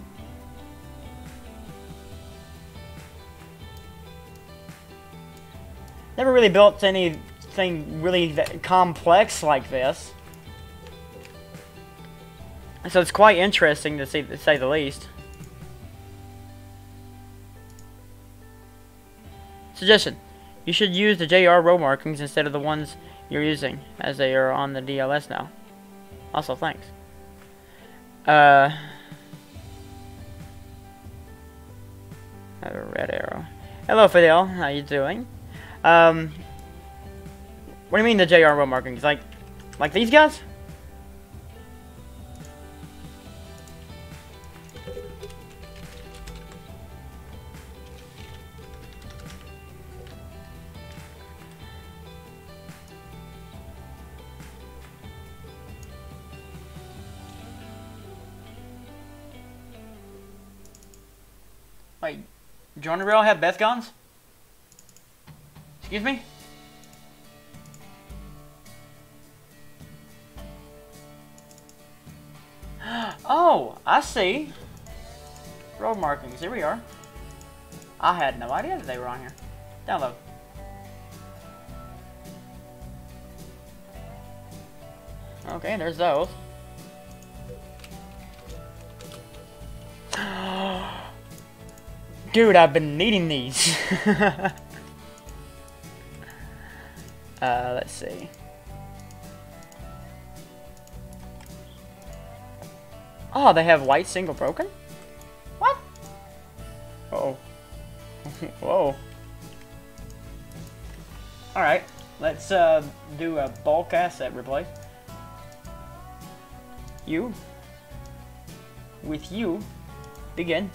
Never really built anything really complex like this. So it's quite interesting to, see, to say the least. Suggestion. You should use the JR row markings instead of the ones you're using, as they are on the DLS now. Also, thanks. Uh, a red arrow. Hello, Fidel. How you doing? Um, what do you mean the JR row markings? Like, like these guys? Jointed Rail have BethGons? Excuse me? [GASPS] Oh, I see. Road markings, here we are. I had no idea that they were on here. Download. Okay, there's those. [GASPS] Oh, Dude, I've been needing these. [LAUGHS] uh, let's see. Oh, they have white single broken? What? Uh oh. [LAUGHS] Whoa. Alright, let's uh, do a bulk asset replace. You. With you. Begin.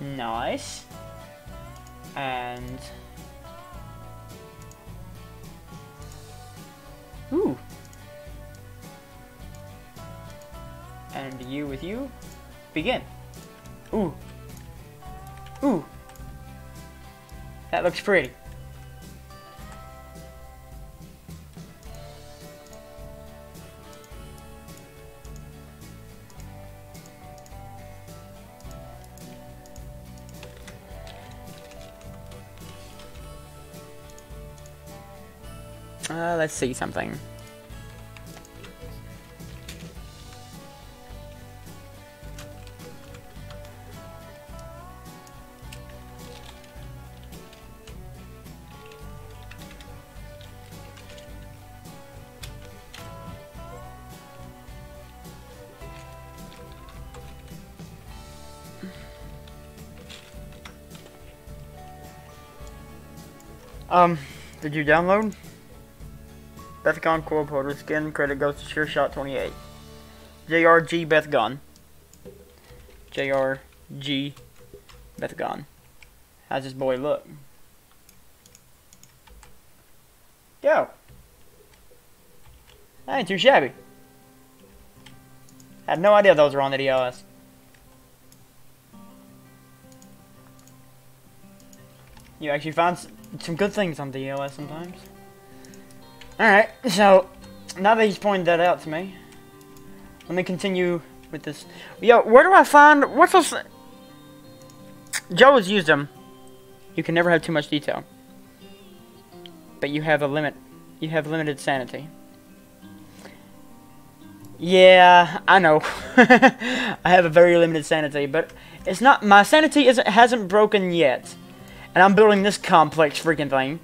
Nice. And... Ooh. And you with you. Begin. Ooh. Ooh. That looks pretty. Uh, let's see something. Um, did you download? BethGon Coalporter skin credit goes to Sure Shot 28. JRG Bethgon. JRG Bethgon. How's this boy look? Yo. That ain't too shabby. I Had no idea those were on the DLS. You actually find some good things on the DLS sometimes. Alright, so, now that he's pointed that out to me, let me continue with this. Yo, where do I find, what's this? Joe has used them. You can never have too much detail. But you have a limit. You have limited sanity. Yeah, I know. [LAUGHS] I have a very limited sanity, but it's not my sanity isn't hasn't broken yet. And I'm building this complex freaking thing.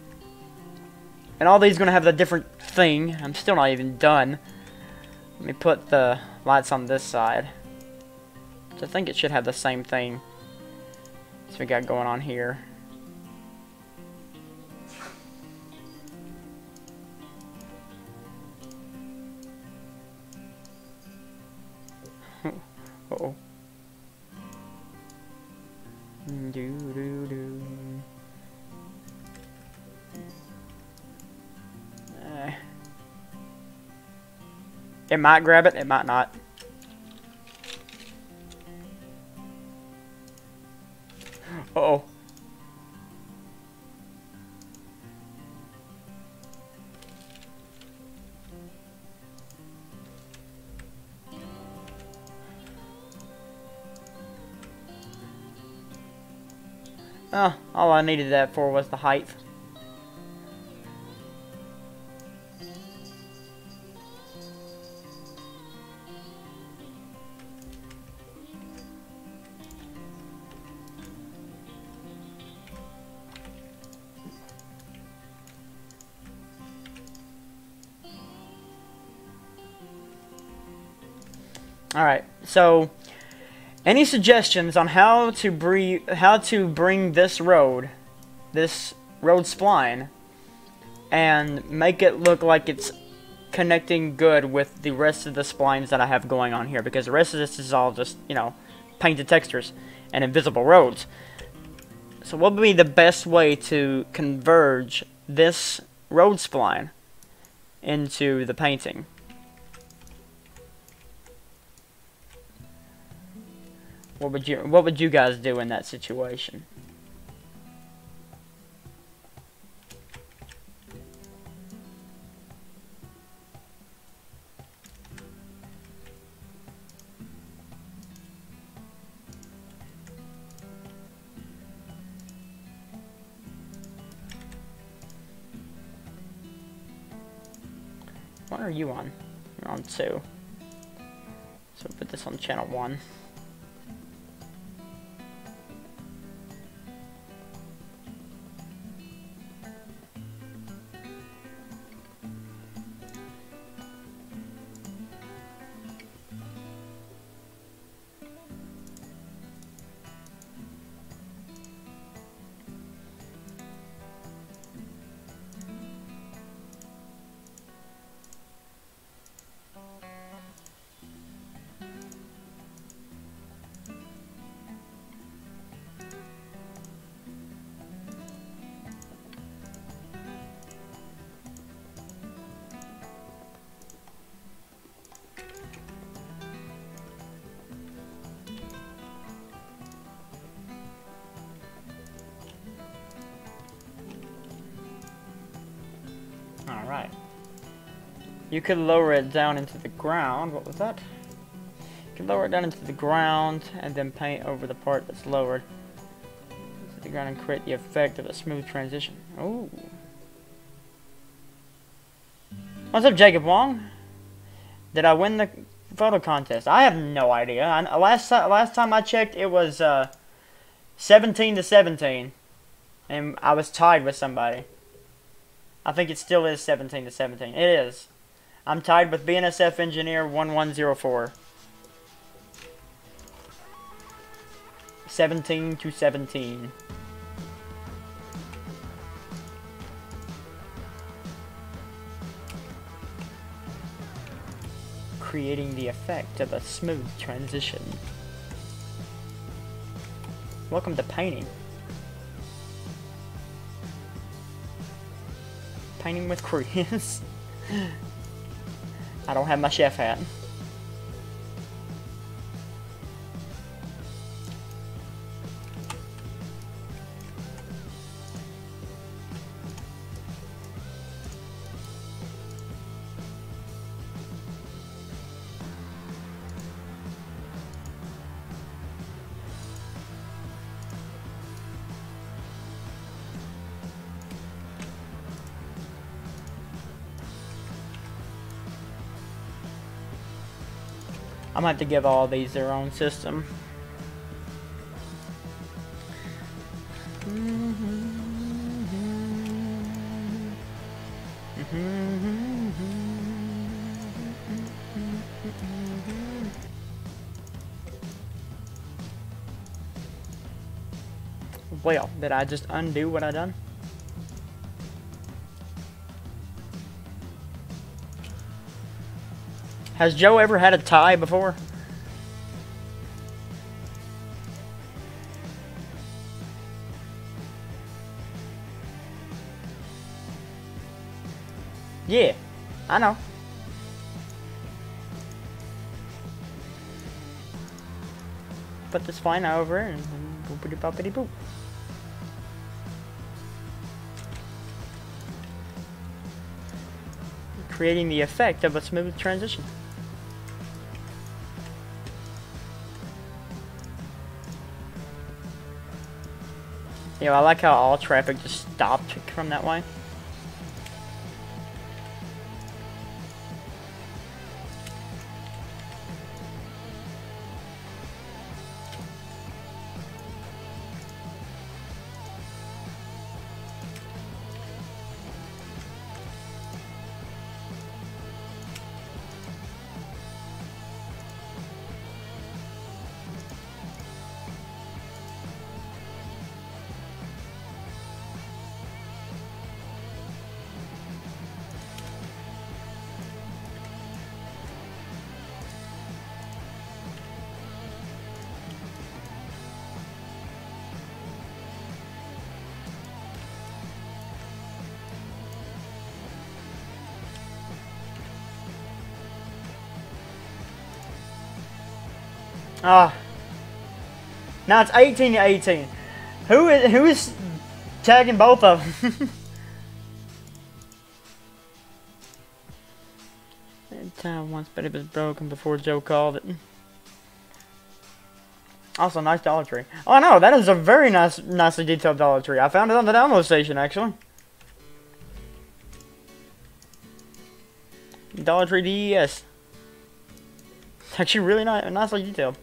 And all these gonna have a different thing. I'm still not even done. Let me put the lights on this side. So I think it should have the same thing. So we got going on here. [LAUGHS] uh oh. Do do do. It might grab it, it might not. Uh oh. Oh, all I needed that for was the height. So any suggestions on how to how to bring this road, this road spline, and make it look like it's connecting good with the rest of the splines that I have going on here because the rest of this is all just, you know, painted textures and invisible roads. So what would be the best way to converge this road spline into the painting? What would you What would you guys do in that situation? What are you on? You're on two. So put this on channel one. You could lower it down into the ground. What was that? You could lower it down into the ground and then paint over the part that's lowered into the ground and create the effect of a smooth transition. Oh. What's up, Jacob Wong? Did I win the photo contest? I have no idea. I, last last time I checked, it was uh, 17 to 17, and I was tied with somebody. I think it still is 17 to 17. It is. I'm tied with BNSF Engineer 1104. 17 to 17. Creating the effect of a smooth transition. Welcome to painting. painting with crayons. [LAUGHS] I don't have my chef hat. I'm gonna have to give all these their own system. Well, did I just undo what I done? Has Joe ever had a tie before? Yeah, I know. Put this fine over and boopity boppity boop. Creating the effect of a smooth transition. Yeah, I like how all traffic just stopped from that way. Ah. now it's 18 to 18. Who is who is tagging both of them? [LAUGHS] Time once, but it was broken before Joe called it. Also, nice Dollar Tree. Oh no, that is a very nice, nicely detailed Dollar Tree. I found it on the download station, actually. Dollar Tree DES. It's actually really nice, nicely detailed.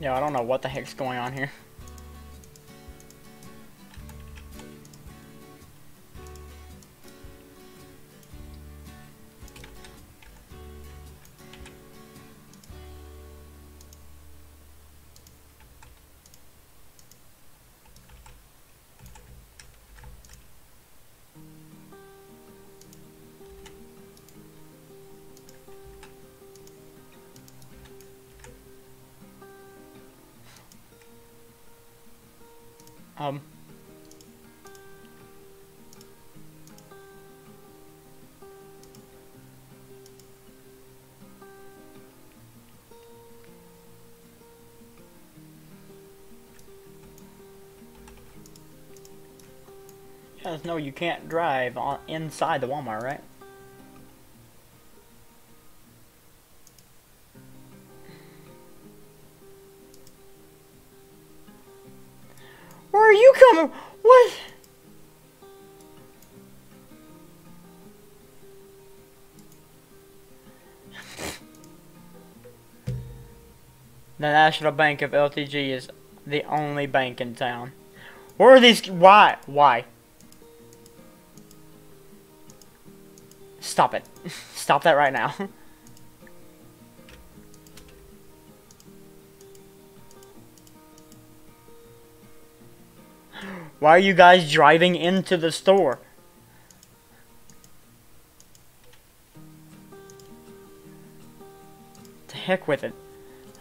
Yeah, I don't know what the heck's going on here. No, you can't drive on inside the Walmart, right? Where are you coming? What? The National Bank of LTG is the only bank in town. Where are these? Why? Why? Stop it. Stop that right now. [LAUGHS] Why are you guys driving into the store? To heck with it.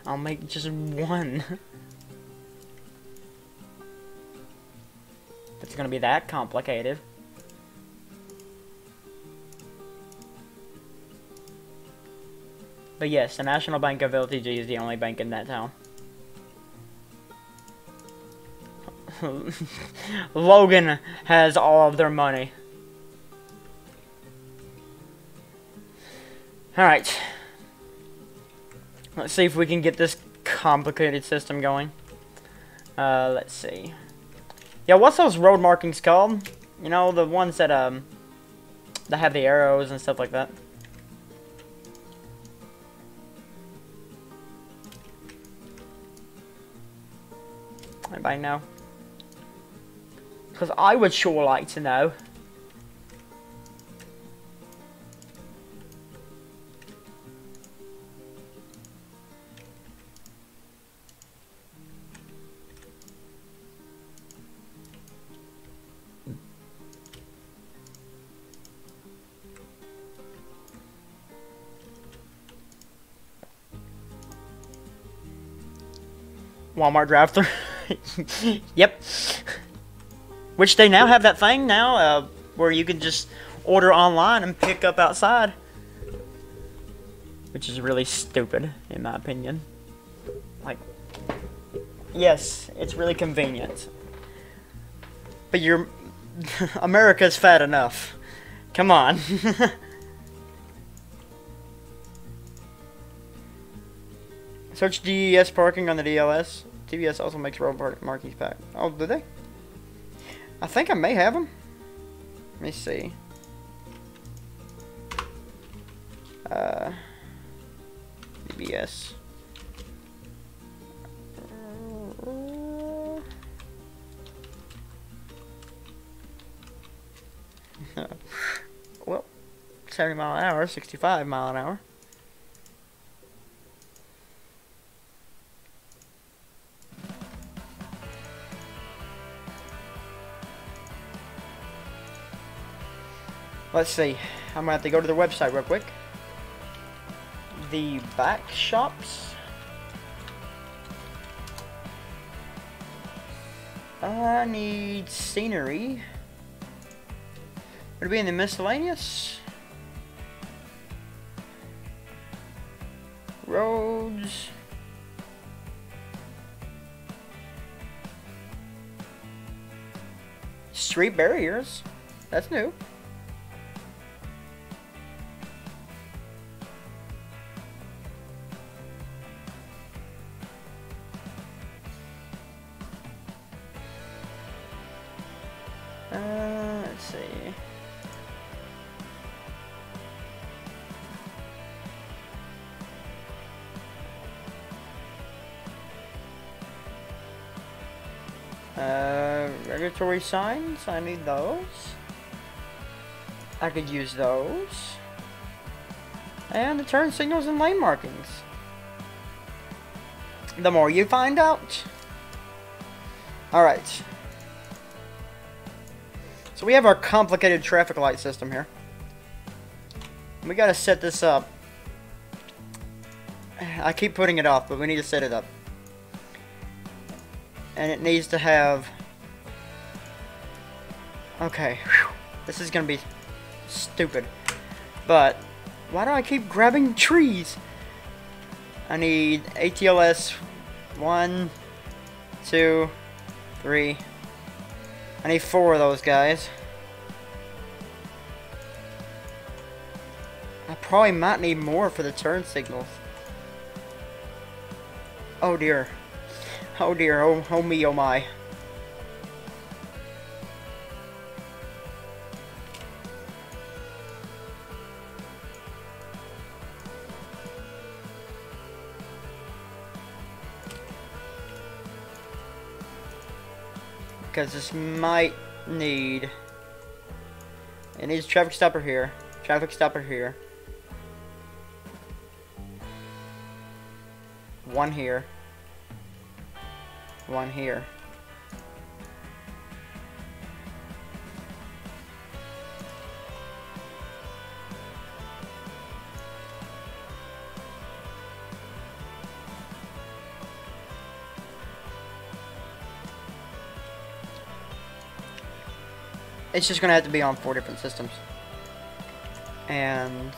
I'll make just one. [LAUGHS] it's gonna be that complicated. But yes, the National Bank of LTG is the only bank in that town. [LAUGHS] Logan has all of their money. Alright. Let's see if we can get this complicated system going. Uh, let's see. Yeah, what's those road markings called? You know, the ones that, um, that have the arrows and stuff like that. Anybody know? Because I would sure like to know. Walmart drive-thru. [LAUGHS] [LAUGHS] yep. Which they now have that thing now uh, where you can just order online and pick up outside. Which is really stupid, in my opinion. Like, yes, it's really convenient. But you're... [LAUGHS] America's fat enough. Come on. [LAUGHS] Search DES parking on the DLS. TBS also makes road markings pack. Oh, did they? I think I may have them. Let me see. Uh, TBS. [LAUGHS] well, 70 mile an hour, 65 mile an hour. Let's see. I'm gonna have to go to the website real quick. The back shops. I need scenery. Would it be in the miscellaneous? Roads. Street barriers. That's new. Uh, uh, regulatory signs, I need those. I could use those. And the turn signals and lane markings. The more you find out. Alright. So we have our complicated traffic light system here. We gotta set this up. I keep putting it off, but we need to set it up. And it needs to have Okay, Whew. this is gonna be stupid. But, why do I keep grabbing trees? I need ATLS one, two, three. I need four of those guys. I probably might need more for the turn signals. Oh dear. Oh dear, oh, oh me, oh my. Because this might need it needs traffic stopper here Traffic stopper here. One here. One here. It's just gonna have to be on four different systems. And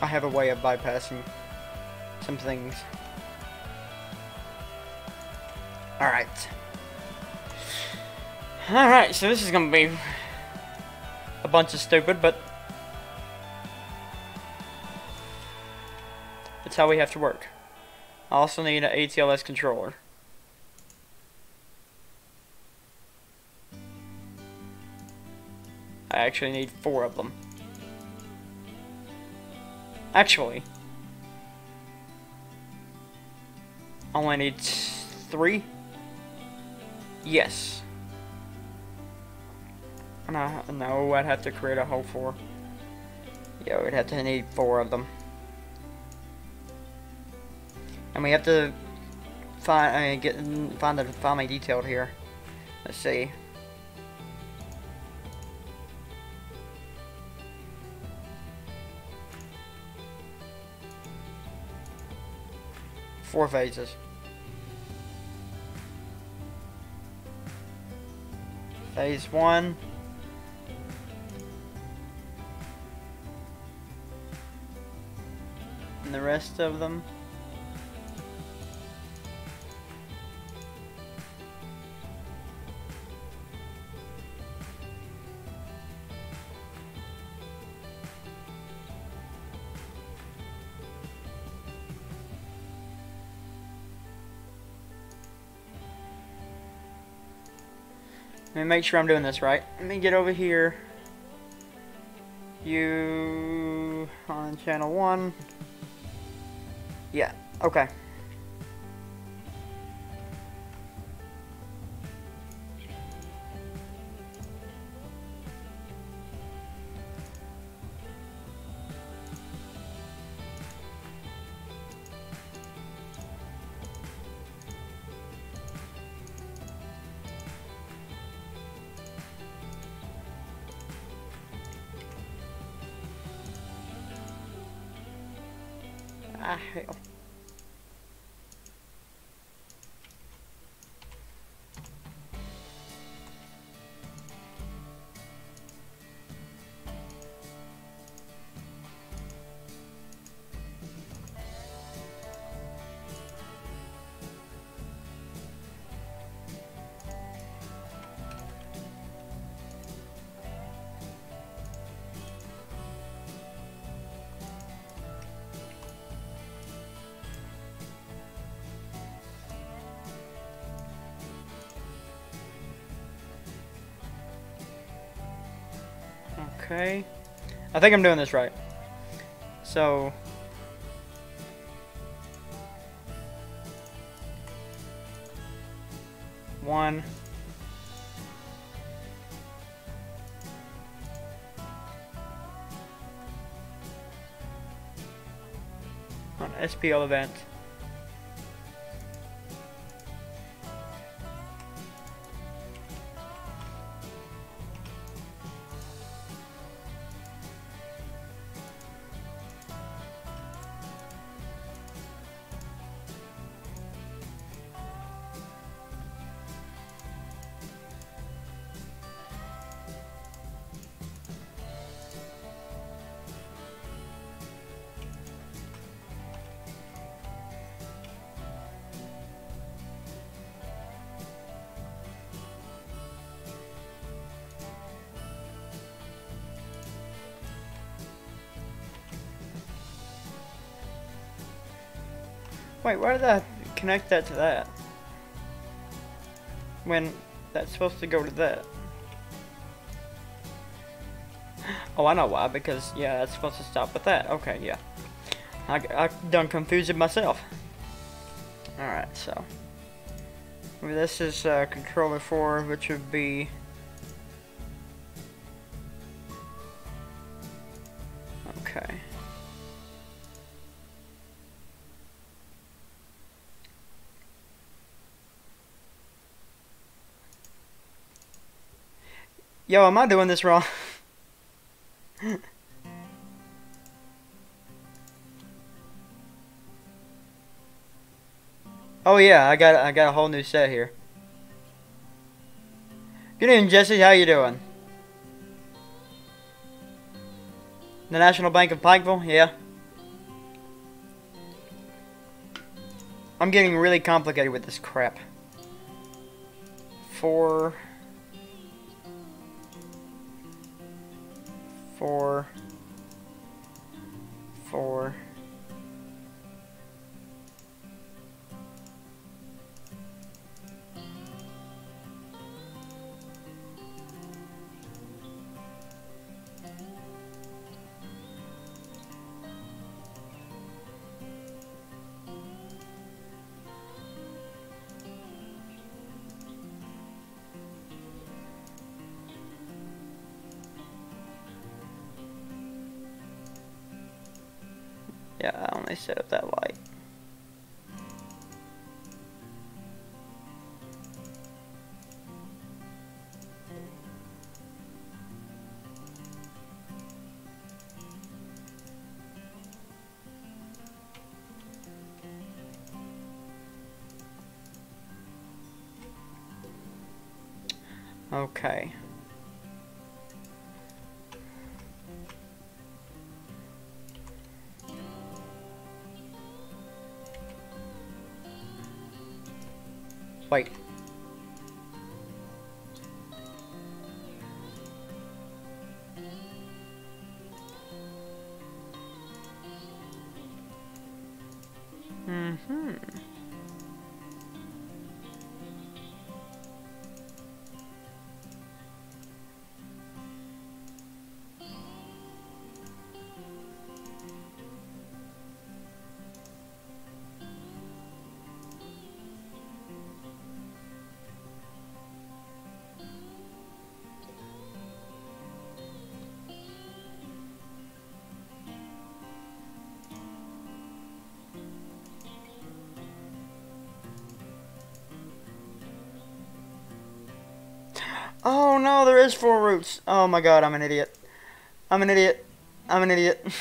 I have a way of bypassing some things. Alright. Alright, so this is gonna be a bunch of stupid, but that's how we have to work. I also need an ATLS controller. I actually need four of them. Actually, I only need three. Yes. No, no, I'd have to create a whole four. Yeah, we'd have to need four of them. And we have to find uh, get find the find my detailed here. Let's see. Four phases. Phase one. And the rest of them. Make sure I'm doing this right. Let me get over here. You on channel one. Yeah, okay. Okay. I think I'm doing this right. So. One. On SPL event. Wait, why did I connect that to that? When that's supposed to go to that. Oh, I know why, because, yeah, that's supposed to stop with that. Okay, yeah. I, I done confused myself. Alright, so. This is uh, controller 4, which would be... Yo, am I doing this wrong? [LAUGHS] oh yeah, I got I got a whole new set here. Good evening, Jesse. How you doing? The National Bank of Pikeville? Yeah. I'm getting really complicated with this crap. Four... four, four, I only set up that light. Okay. Oh no, there is four routes. Oh my god, I'm an idiot. I'm an idiot. I'm an idiot. [LAUGHS]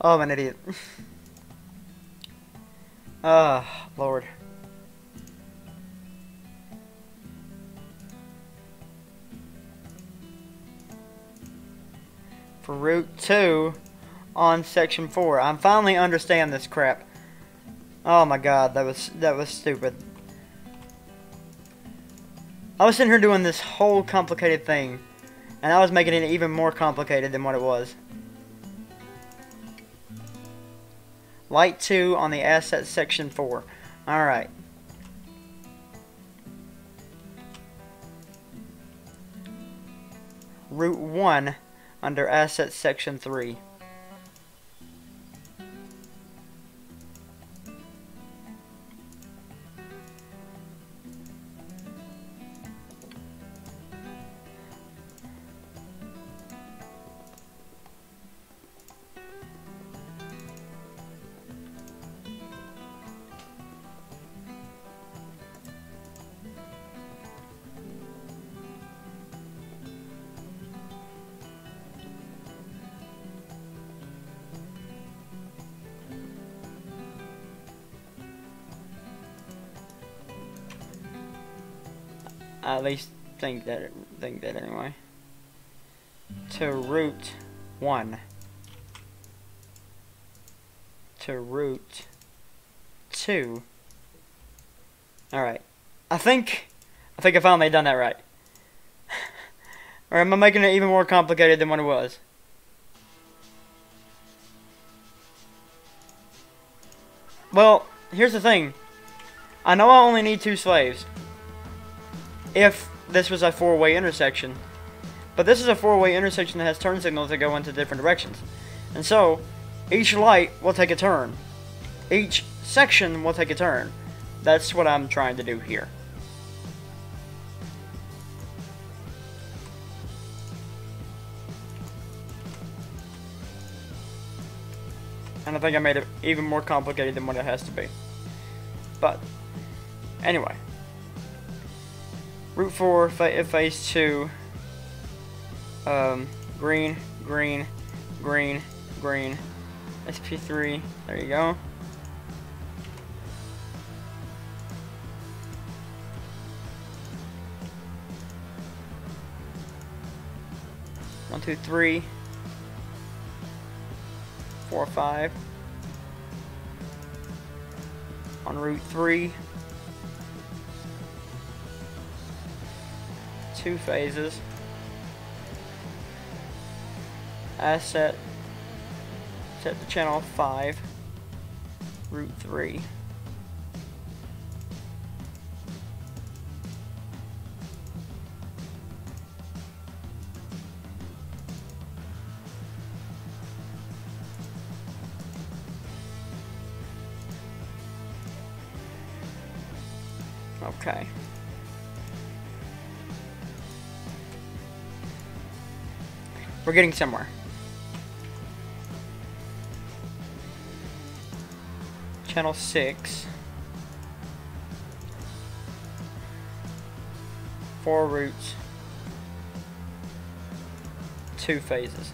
oh, I'm an idiot. [LAUGHS] Ah, Lord. 2 on section 4. I finally understand this crap. Oh my god, that was that was stupid. I was sitting here doing this whole complicated thing, and I was making it even more complicated than what it was. Light 2 on the asset section 4. Alright. Route 1 under Assets Section 3. Least think that think that anyway. To route one. To route two. Alright. I think I think I finally done that right. [LAUGHS] or am I making it even more complicated than what it was? Well, here's the thing. I know I only need two slaves. If this was a four-way intersection. But this is a four-way intersection that has turn signals that go into different directions. And so, each light will take a turn. Each section will take a turn. That's what I'm trying to do here. And I think I made it even more complicated than what it has to be. But, anyway. Route 4, phase 2. Um, green, green, green, green. SP3, there you go. One, two, three four, five. On Route 3. Two phases. Asset. Set the channel 5. Route 3. We're getting somewhere. Channel 6. Four routes. Two phases.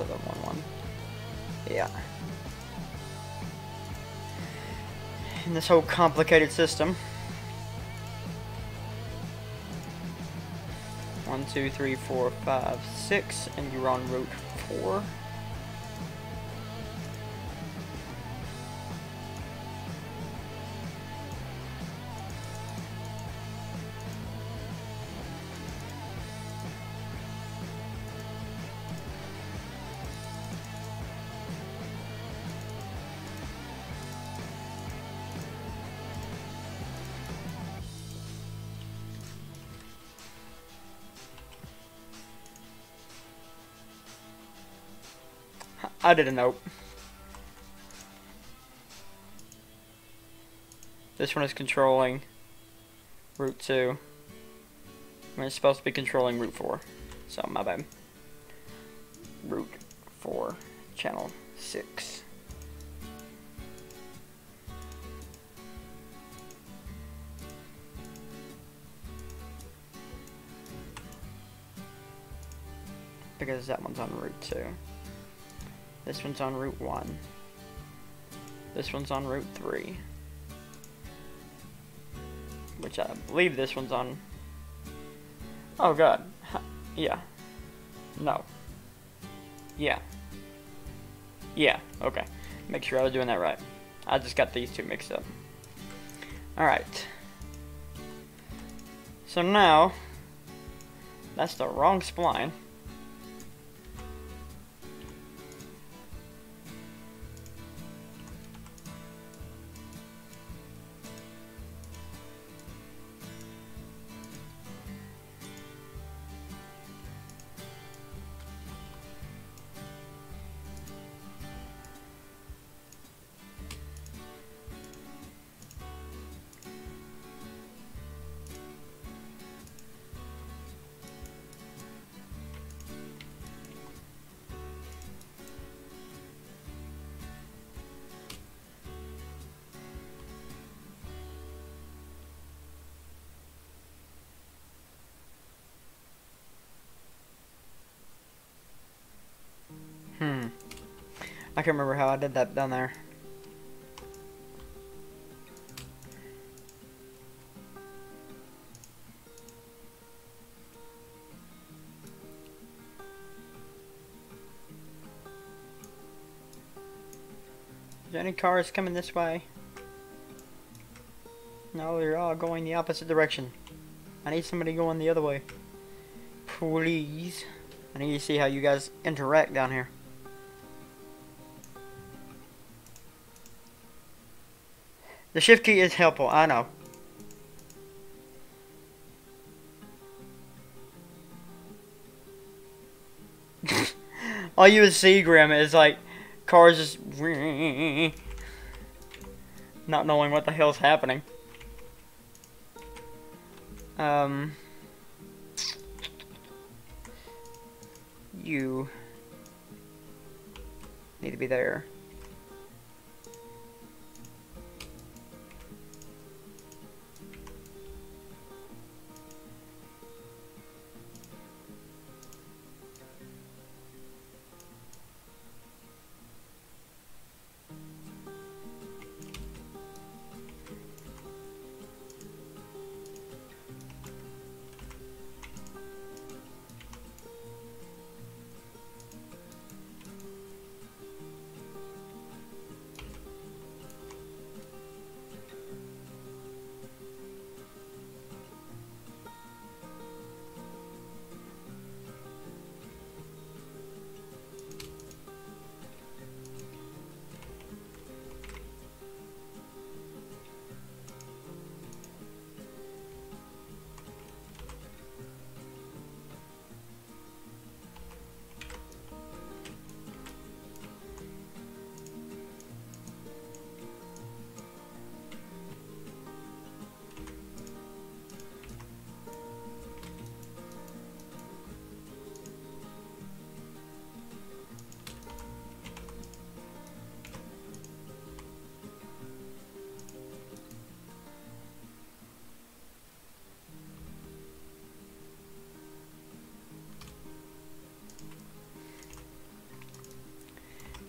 To the 1 1. Yeah. In this whole complicated system. One, two, three, four, five, six, and you're on route four. I didn't know. This one is controlling Route 2. And it's supposed to be controlling Route 4. So, my bad. Route 4, Channel 6. Because that one's on Route 2. This one's on Route 1. This one's on Route 3. Which I believe this one's on... Oh god. Yeah. No. Yeah. Yeah, okay. Make sure I was doing that right. I just got these two mixed up. Alright. So now, that's the wrong spline. I can't remember how I did that down there. Is there any cars coming this way? No, they're all going the opposite direction. I need somebody going the other way. Please. I need to see how you guys interact down here. The shift key is helpful, I know. [LAUGHS] All you would see, Grim, is like cars just [LAUGHS] not knowing what the hell's happening. Um, you need to be there.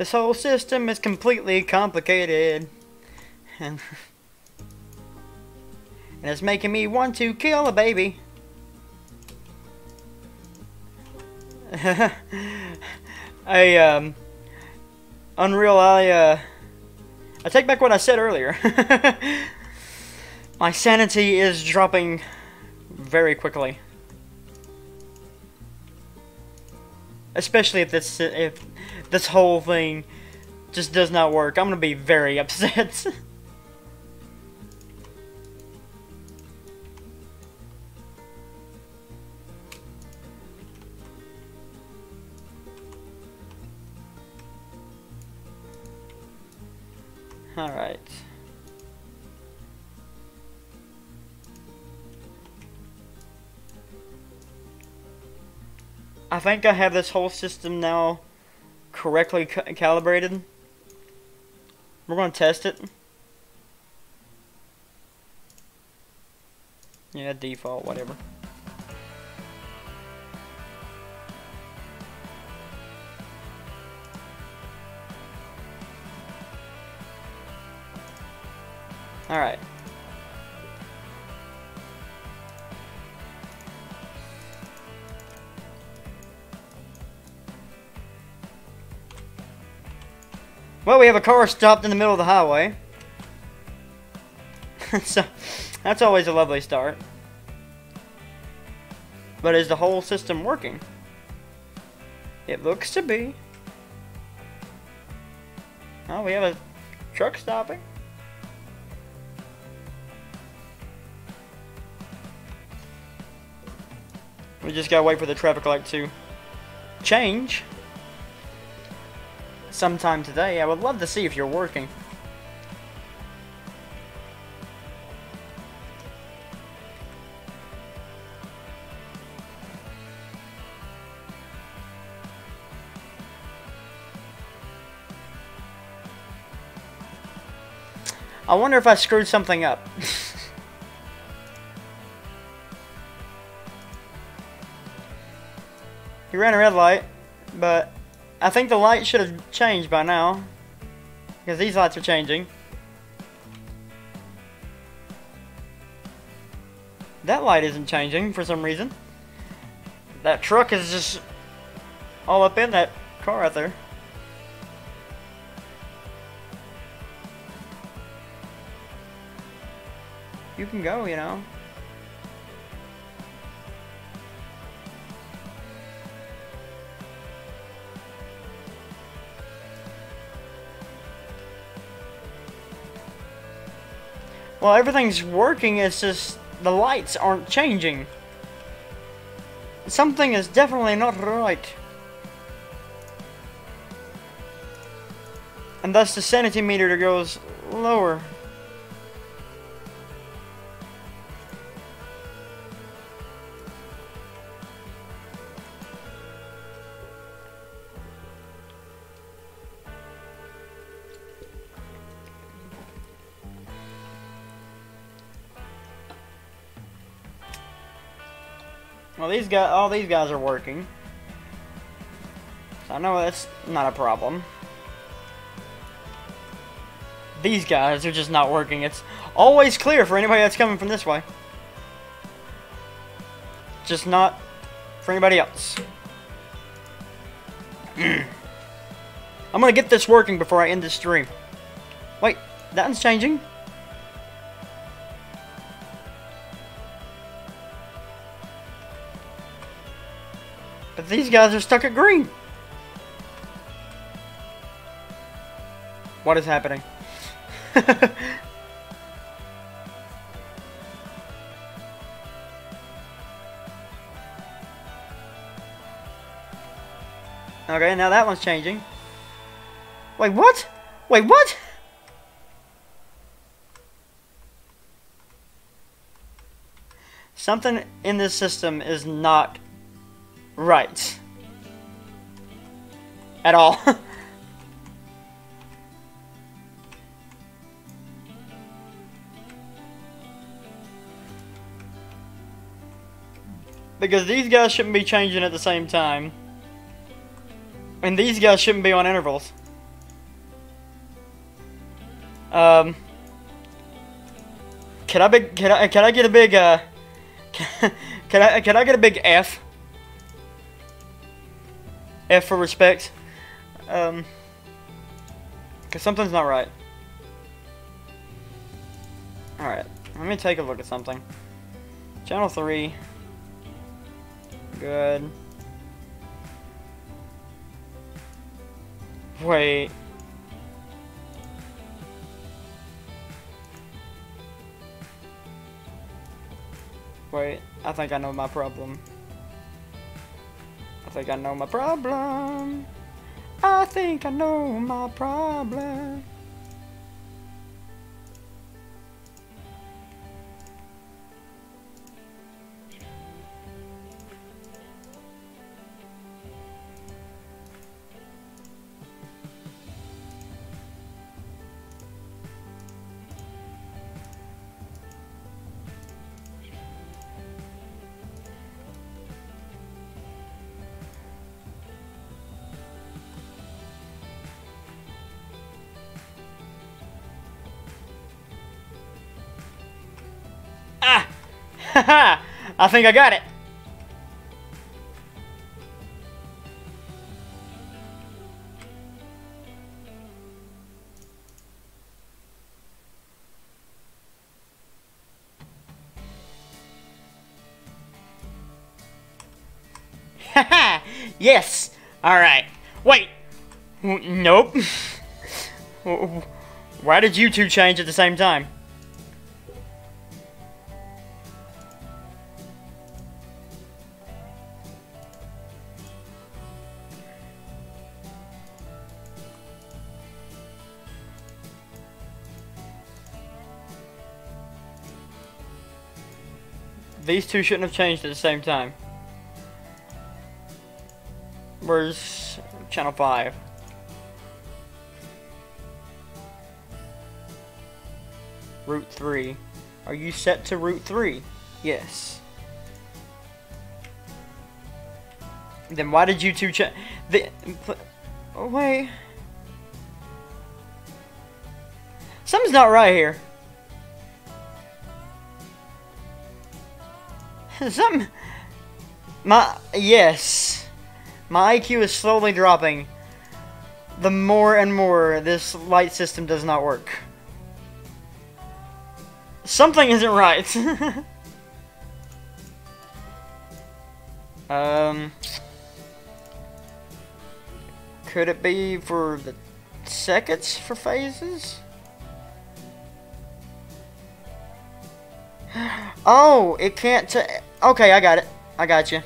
This whole system is completely complicated. And, [LAUGHS] it's making me want to kill a baby. [LAUGHS] I, um, Unreal, I, uh, I take back what I said earlier. [LAUGHS] My sanity is dropping very quickly. Especially if this, if this whole thing just does not work, I'm gonna be very [LAUGHS] upset. Alright. I think I have this whole system now correctly ca calibrated. We're going to test it. Yeah, default, whatever. Alright. Well, we have a car stopped in the middle of the highway. [LAUGHS] so, that's always a lovely start. But is the whole system working? It looks to be. Oh, we have a truck stopping. We just gotta wait for the traffic light to change sometime today. I would love to see if you're working. I wonder if I screwed something up. [LAUGHS] he ran a red light, but I think the light should have changed by now. Because these lights are changing. That light isn't changing for some reason. That truck is just all up in that car right there. You can go, you know. Well, everything's working, it's just the lights aren't changing. Something is definitely not right. And thus the sanity meter goes lower. Guys, all these guys are working. So I know that's not a problem. These guys are just not working. It's always clear for anybody that's coming from this way. Just not for anybody else. [CLEARS THROAT] I'm gonna get this working before I end this stream. Wait, that one's changing. These guys are stuck at green. What is happening? [LAUGHS] okay, now that one's changing. Wait, what? Wait, what? Something in this system is not right. At all. [LAUGHS] because these guys shouldn't be changing at the same time. And these guys shouldn't be on intervals. Um, can I big can I can I get a big uh can, [LAUGHS] can I can I get a big F? F for respect. Um, cause something's not right. All right, let me take a look at something. Channel three. Good. Wait. Wait, I think I know my problem. I think I know my problem. I think I know my problem. I think I got it. [LAUGHS] Yes! Alright. Wait! Nope. [LAUGHS] Why did you two change at the same time? These two shouldn't have changed at the same time. Where's channel 5? Route 3. Are you set to Route 3? Yes. Then why did you two change? Oh, wait. Something's not right here. Some... My... Yes. My IQ is slowly dropping. The more and more this light system does not work. Something isn't right. [LAUGHS] um... Could it be for the seconds for phases? Oh, it can't Okay, I got it. I got you.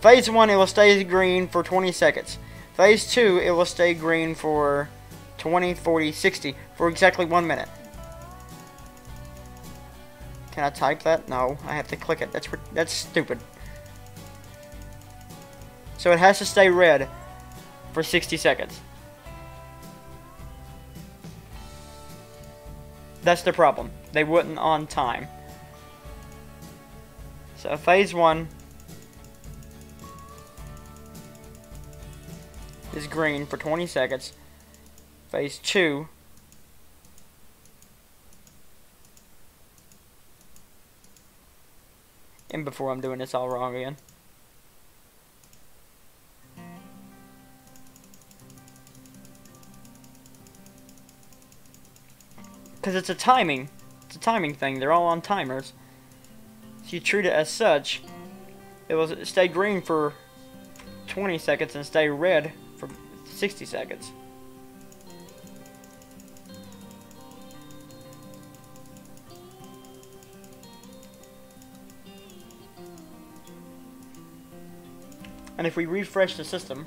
Phase 1, it will stay green for 20 seconds. Phase 2, it will stay green for 20, 40, 60, for exactly one minute. Can I type that? No, I have to click it. That's that's stupid. So it has to stay red for 60 seconds. That's the problem. They wouldn't on time. So phase one is green for 20 seconds. Phase two and before I'm doing this all wrong again. Because it's a timing. It's a timing thing. They're all on timers. So you treat it as such. It will stay green for 20 seconds and stay red for 60 seconds. And if we refresh the system,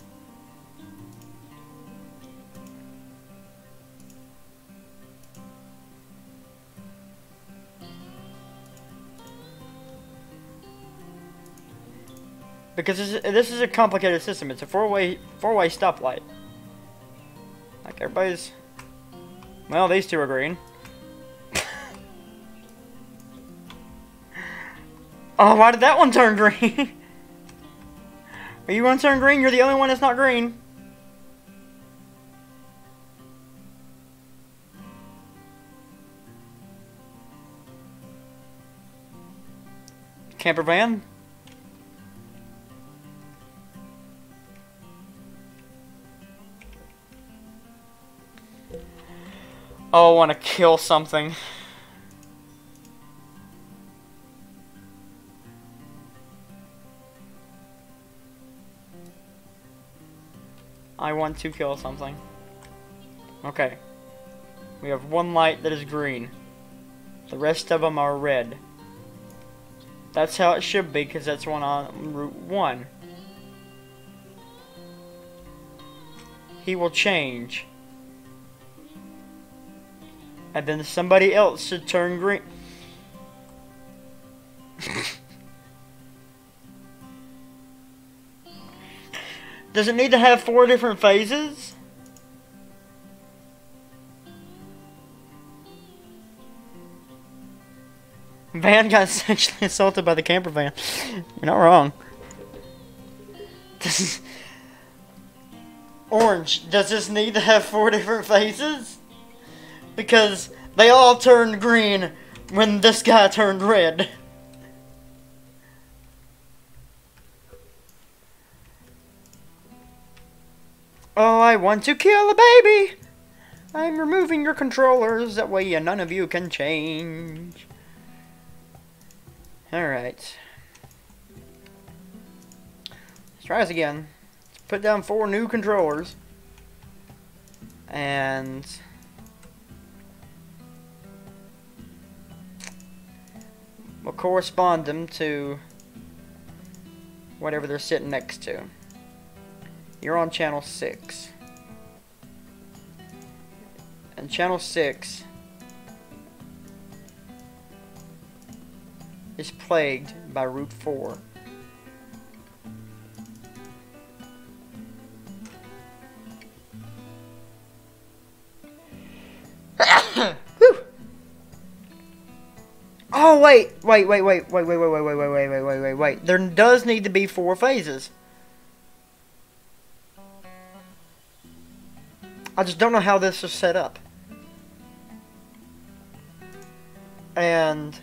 Because this is, a complicated system. It's a four-way four-way stoplight. Like everybody's. Well, these two are green. [LAUGHS] oh, why did that one turn green? [LAUGHS] are you one turn green? You're the only one that's not green. Camper van? Oh, I want to kill something. I want to kill something. Okay. We have one light that is green. The rest of them are red. That's how it should be, because that's one on Route 1. He will change and then somebody else should turn green. [LAUGHS] Does it need to have four different phases? Van got [LAUGHS] sexually assaulted by the camper van. You're not wrong. This is Orange, does this need to have four different phases? Because they all turned green when this guy turned red. Oh, I want to kill a baby! I'm removing your controllers, that way none of you can change. Alright. Let's try this again. Let's put down four new controllers. And... will correspond them to whatever they're sitting next to. You're on channel 6. And channel 6 is plagued by Route 4. Wait, wait, wait, wait, wait, wait, wait, wait, wait, wait, wait, wait, wait, wait, wait. There does need to be four phases. I just don't know how this is set up. And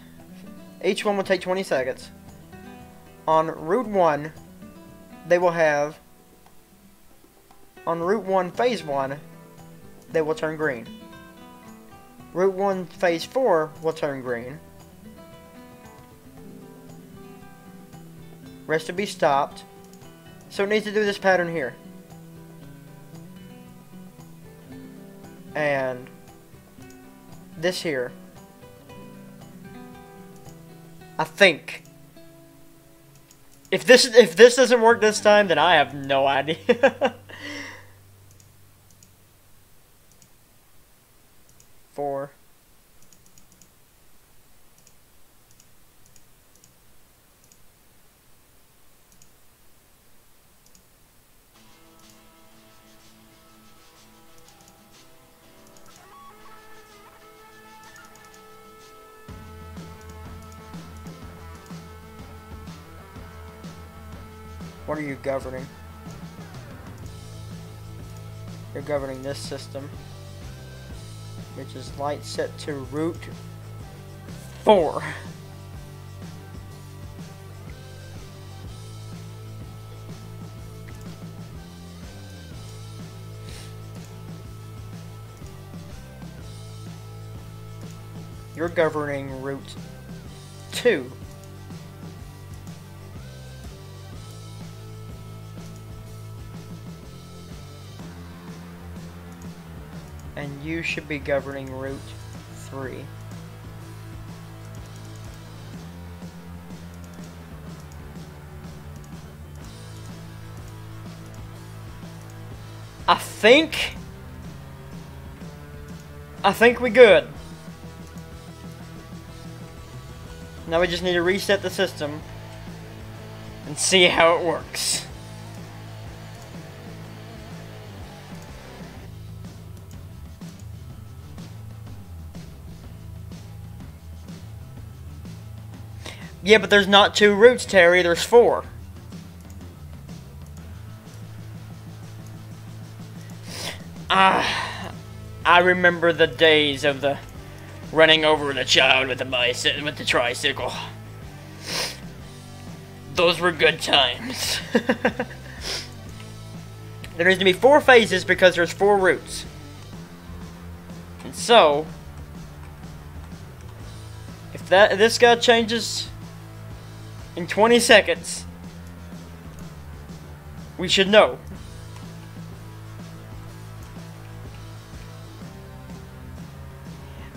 each one will take 20 seconds. On Route 1, they will have. On Route 1, Phase 1, they will turn green. Route 1, Phase 4 will turn green. Rest will be stopped. So it needs to do this pattern here. And this here. I think. If this if this doesn't work this time, then I have no idea. [LAUGHS] Four. Governing? You're governing this system, which is light set to route 4. You're governing route 2. And you should be governing Route 3. I think... I think we're good. Now we just need to reset the system and see how it works. Yeah, but there's not two routes, Terry. There's four. Ah, I remember the days of the running over the child with the bicycle with the tricycle. Those were good times. [LAUGHS] there needs to be four phases because there's four routes. And so, if that if this guy changes in 20 seconds, we should know.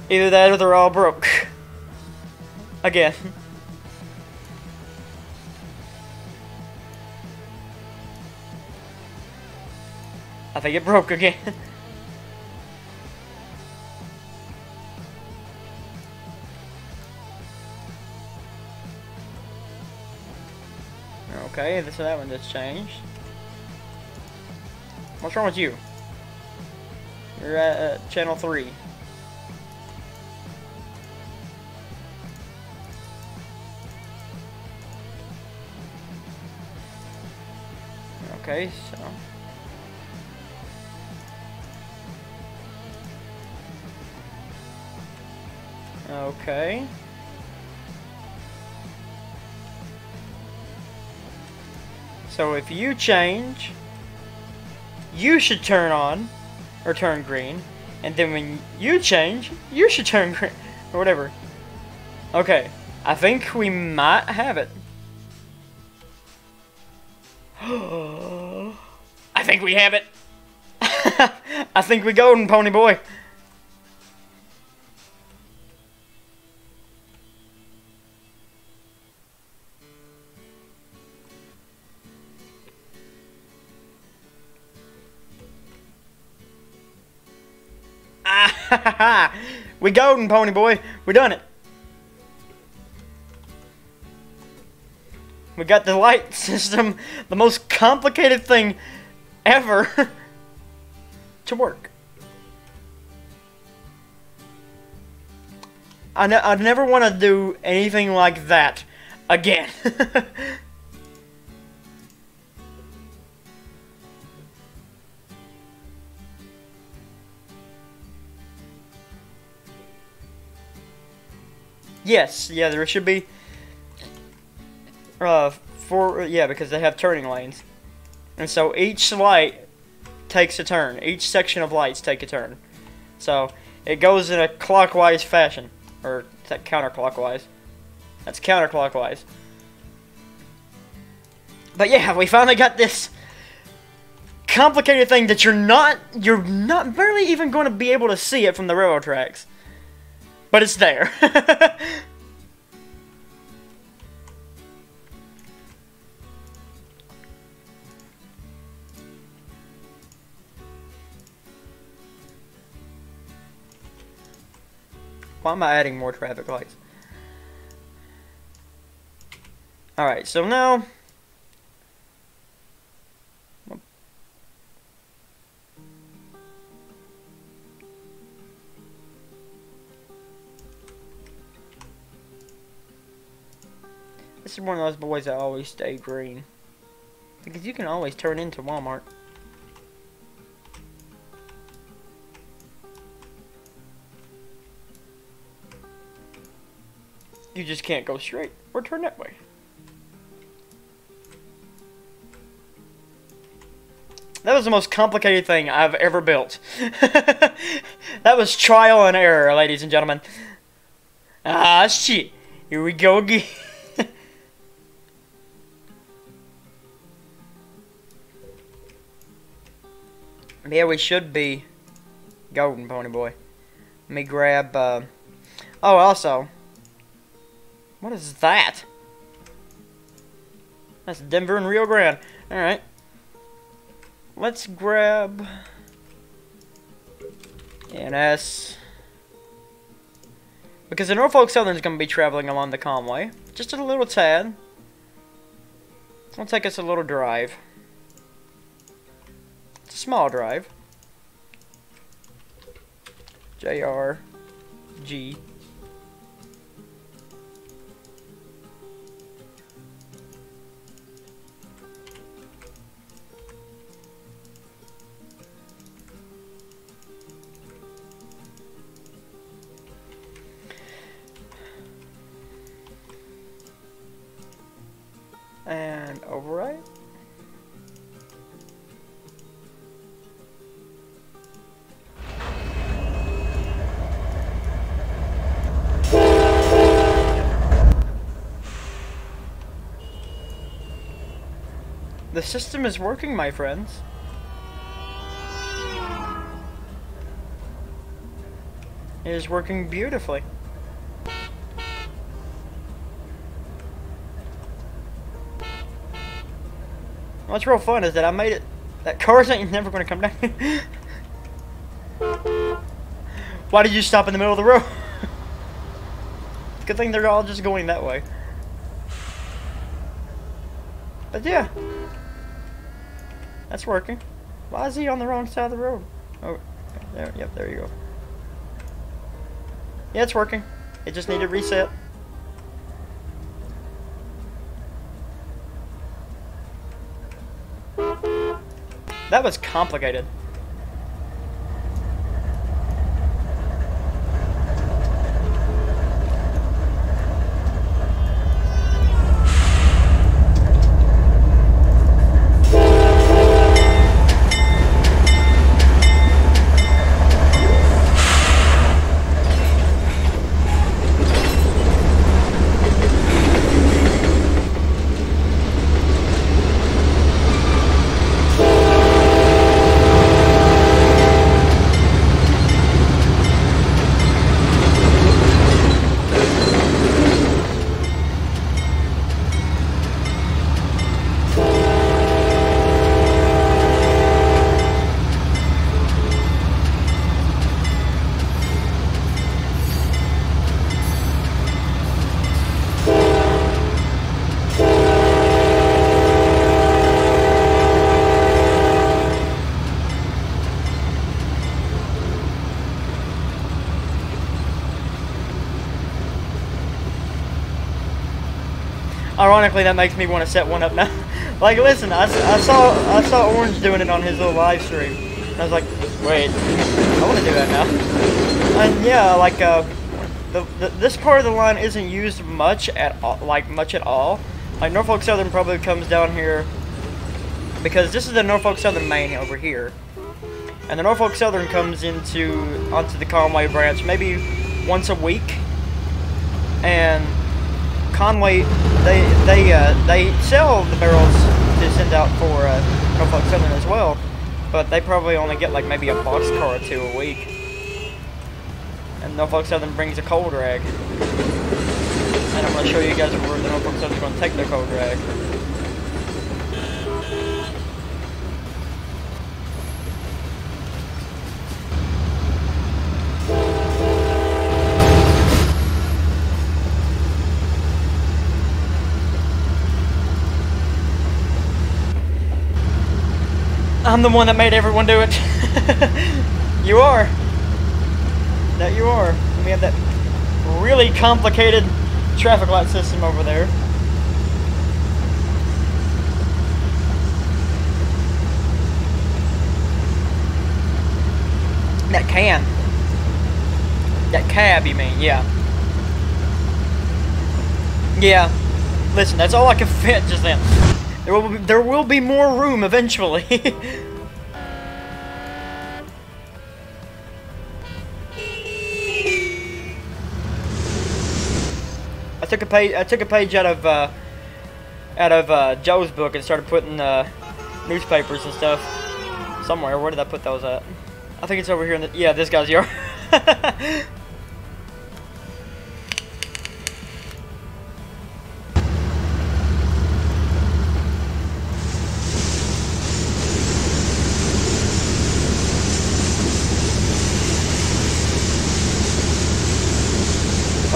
Either that or they're all broke. Again. I think it broke again. [LAUGHS] okay, so that one just changed. What's wrong with you? You're at uh, channel 3. Okay, so... Okay. So if you change, you should turn on, or turn green, and then when you change, you should turn [LAUGHS] green, or whatever. Okay, I think we might have it. [GASPS] I think we have it. [LAUGHS] I think we golden, pony boy. [LAUGHS] we golden, pony boy. We done it. We got the light [LAUGHS] system, the most complicated thing ever [LAUGHS] to work. I, ne I never want to do anything like that again. Yes, yeah, there should be. Uh, four, yeah, because they have turning lanes. And so each light takes a turn. Each section of lights take a turn. So it goes in a clockwise fashion. Or that counterclockwise? That's counterclockwise. But yeah, we finally got this complicated thing that you're not you're not barely even going to be able to see it from the railroad tracks. But it's there. [LAUGHS] Why am I adding more traffic lights? Alright, so now... This is one of those boys that always stay green. Because you can always turn into Walmart. You just can't go straight or turn that way. That was the most complicated thing I've ever built. [LAUGHS] that was trial and error, ladies and gentlemen. Ah, shit. Here we go again. [LAUGHS] yeah, we should be golden, pony boy. Let me grab, uh... Oh, also, what is that? That's Denver and Rio Grande. Alright. Let's grab... NS. Because the Norfolk Southern is going to be traveling along the Conway. Just a little tad. It'll take us a little drive. It's a small drive. JR. G. and overwrite. The system is working, my friends. It is working beautifully. What's real fun is that I made it. That cars ain't never gonna come down. [LAUGHS] Why did you stop in the middle of the road? [LAUGHS] Good thing they're all just going that way. But yeah. That's working. Why is he on the wrong side of the road? Oh, there, yep, there you go. Yeah, it's working. It just needed reset. That was complicated. That makes me want to set one up now. [LAUGHS] like, listen, I, I saw I saw Orange doing it on his little live stream. And I was like, wait, I want to do that now. And yeah, like, uh, the, the, this part of the line isn't used much at all, like much at all. Like Norfolk Southern probably comes down here because this is the Norfolk Southern main over here, and the Norfolk Southern comes into onto the Conway branch maybe once a week, and Conway they they uh, they sell the barrels to send out for uh, Norfolk Southern as well, but they probably only get like maybe a box car or two a week. And Norfolk Southern brings a coal drag. And I'm going to show you guys where the Norfolk Southern's going to take their coal drag. I'm the one that made everyone do it. [LAUGHS] you are. That you are. We have that really complicated traffic light system over there. That can. That cab, you mean? Yeah. Yeah. Listen, that's all I can fit just then. There will be, there will be more room eventually. [LAUGHS] took a page. I took a page out of uh, out of uh, Joe's book and started putting uh, newspapers and stuff somewhere. Where did I put those at? I think it's over here in the. Yeah, this guy's yard. [LAUGHS]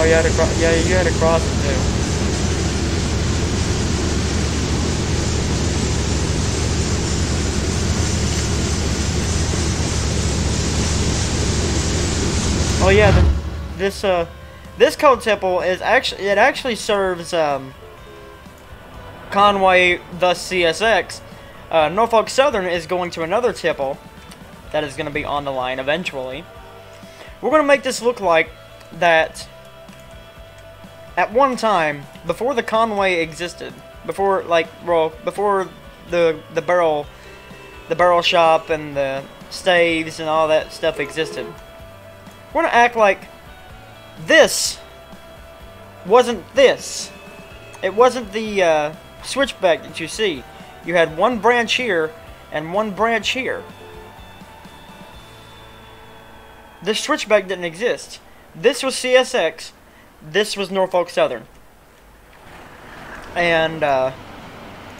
you had to cross. Yeah, you had to cross it too. Oh yeah, the, this uh, this coal tipple is actually it actually serves um, Conway, the CSX. Uh, Norfolk Southern is going to another tipple that is going to be on the line eventually. We're going to make this look like that at one time, before the Conway existed, before like well, before the the barrel the barrel shop and the staves and all that stuff existed. We're gonna act like this wasn't this. It wasn't the uh, switchback that you see. You had one branch here and one branch here. The switchback didn't exist. This was CSX this was Norfolk Southern. And uh,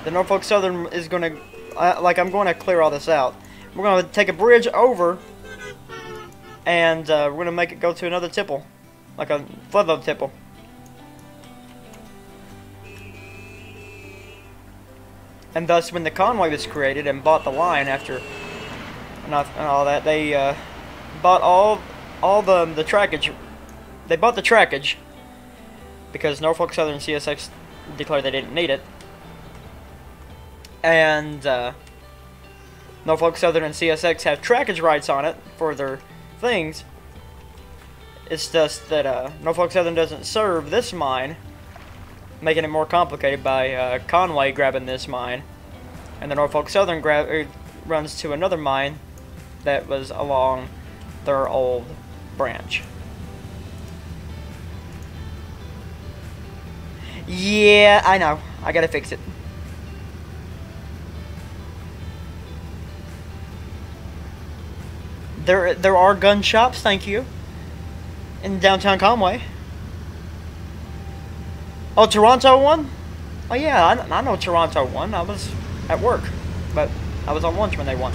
the Norfolk Southern is going to, uh, like, I'm going to clear all this out. We're going to take a bridge over, and uh, we're going to make it go to another tipple, like a floodload tipple. And thus, when the Conway was created and bought the line after and all that, they uh, bought all all the the trackage. They bought the trackage because Norfolk Southern CSX declared they didn't need it. And uh, Norfolk Southern and CSX have trackage rights on it for their things. It's just that uh, Norfolk Southern doesn't serve this mine, making it more complicated by uh, Conway grabbing this mine. And the Norfolk Southern er, runs to another mine that was along their old branch. Yeah, I know. I gotta fix it. There, there are gun shops, thank you, in downtown Conway. Oh, Toronto one? Oh yeah, I, I know Toronto one. I was at work, but I was on lunch when they won.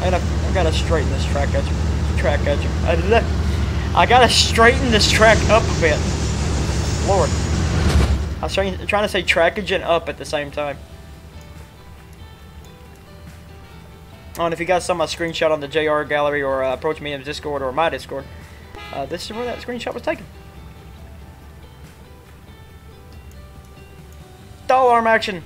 I gotta, I gotta straighten this track edge track edge. I gotta straighten this track up a bit. Lord. I was trying, trying to say trackage and up at the same time. Oh, and if you guys saw my screenshot on the JR Gallery or uh, Approach Medium's Discord or my Discord, uh, this is where that screenshot was taken. Doll arm action!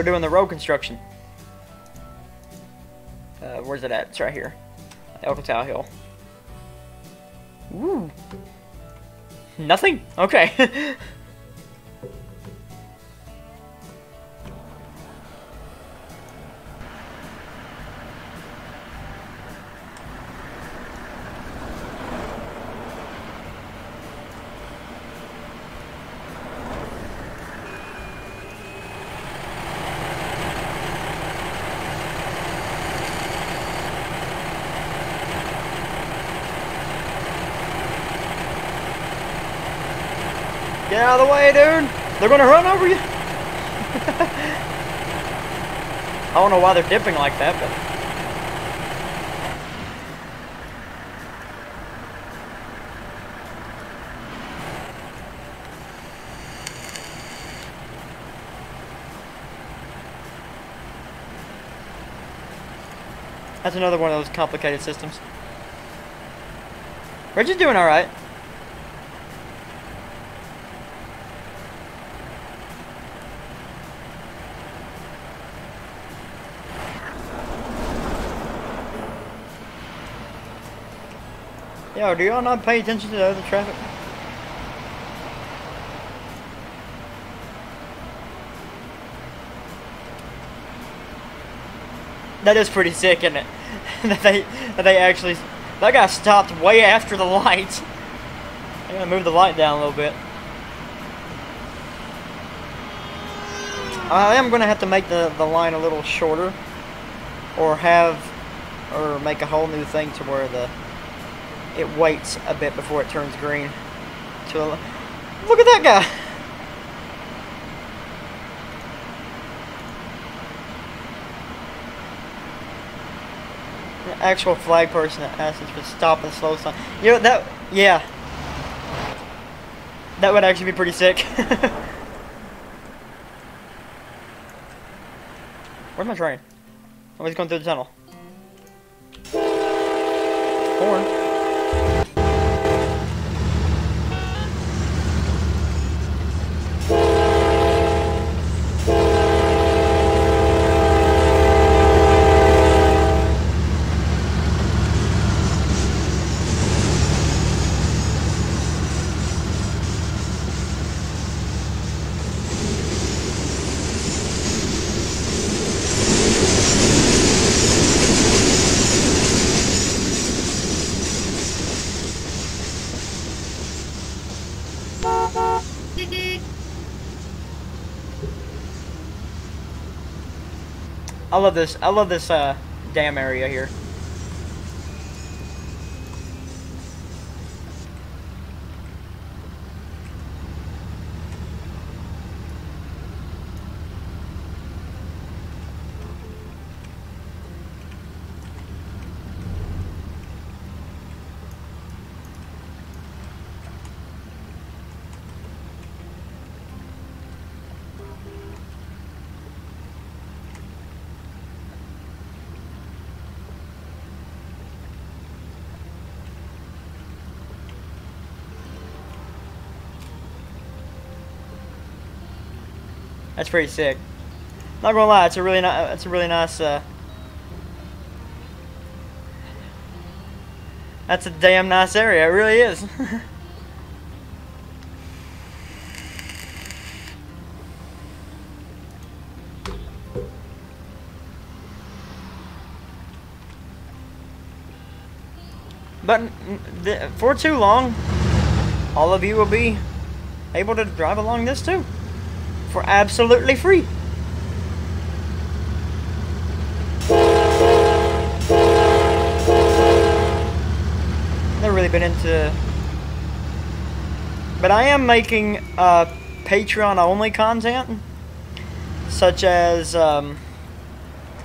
They're doing the road construction. Uh, where's it at? It's right here. El Catal Hill. Woo. Nothing? Okay. [LAUGHS] out of the way, dude! They're gonna run over you! [LAUGHS] I don't know why they're dipping like that, but... That's another one of those complicated systems. Reggie's doing alright. Yo, do y'all not pay attention to the other traffic? That is pretty sick, isn't it? [LAUGHS] that they that they actually that guy stopped way after the light. I'm gonna move the light down a little bit. I am gonna have to make the, the line a little shorter or have or make a whole new thing to where the it waits a bit before it turns green. To look at that guy. The actual flag person that asks us for stop and slow sign. You know that? Yeah. That would actually be pretty sick. [LAUGHS] Where's my train? Oh, he's going through the tunnel. Horn. I love this. I love this uh, dam area here. That's pretty sick. Not gonna lie, it's a really nice. It's a really nice. Uh, that's a damn nice area. It really is. [LAUGHS] but for too long, all of you will be able to drive along this too for absolutely free. Never really been into... But I am making uh, Patreon-only content, such as um,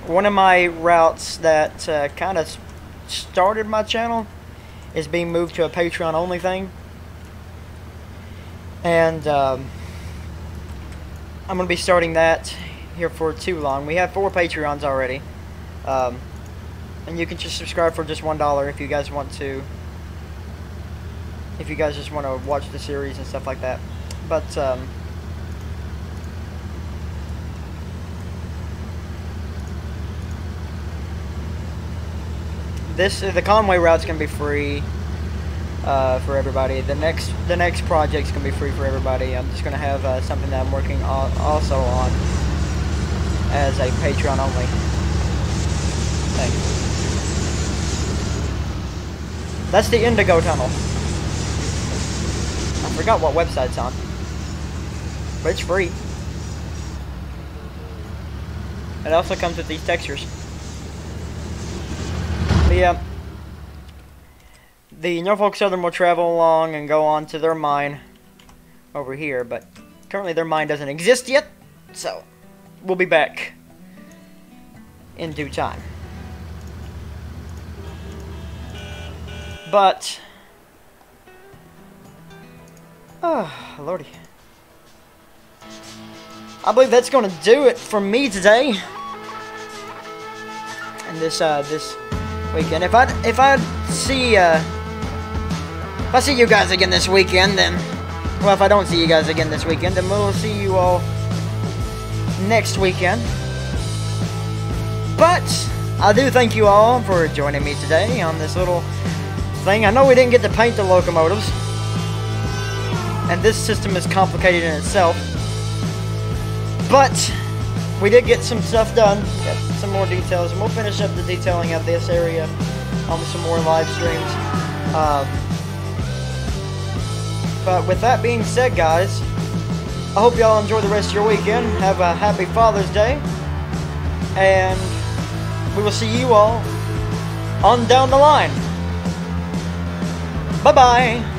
one of my routes that uh, kind of started my channel is being moved to a Patreon-only thing. And... Um, I'm going to be starting that here for too long. We have four Patreons already. Um, and you can just subscribe for just $1 if you guys want to. If you guys just want to watch the series and stuff like that. But, um, This, the Conway route's going to be free uh, for everybody. The next the next project's gonna be free for everybody. I'm just gonna have uh, something that I'm working on also on as a Patreon only thing. That's the Indigo Tunnel. I forgot what website it's on, but it's free. It also comes with these textures. But yeah, the Norfolk Southern will travel along and go on to their mine over here, but currently their mine doesn't exist yet, so we'll be back in due time. But, oh, lordy. I believe that's going to do it for me today. And this, uh, this weekend. If I, if I see, uh, if I see you guys again this weekend, then, well, if I don't see you guys again this weekend, then we'll see you all next weekend. But, I do thank you all for joining me today on this little thing. I know we didn't get to paint the locomotives, and this system is complicated in itself. But we did get some stuff done, got some more details, and we'll finish up the detailing of this area on some more live streams. Um, but with that being said, guys, I hope y'all enjoy the rest of your weekend. Have a happy Father's Day, and we will see you all on down the line. Bye bye.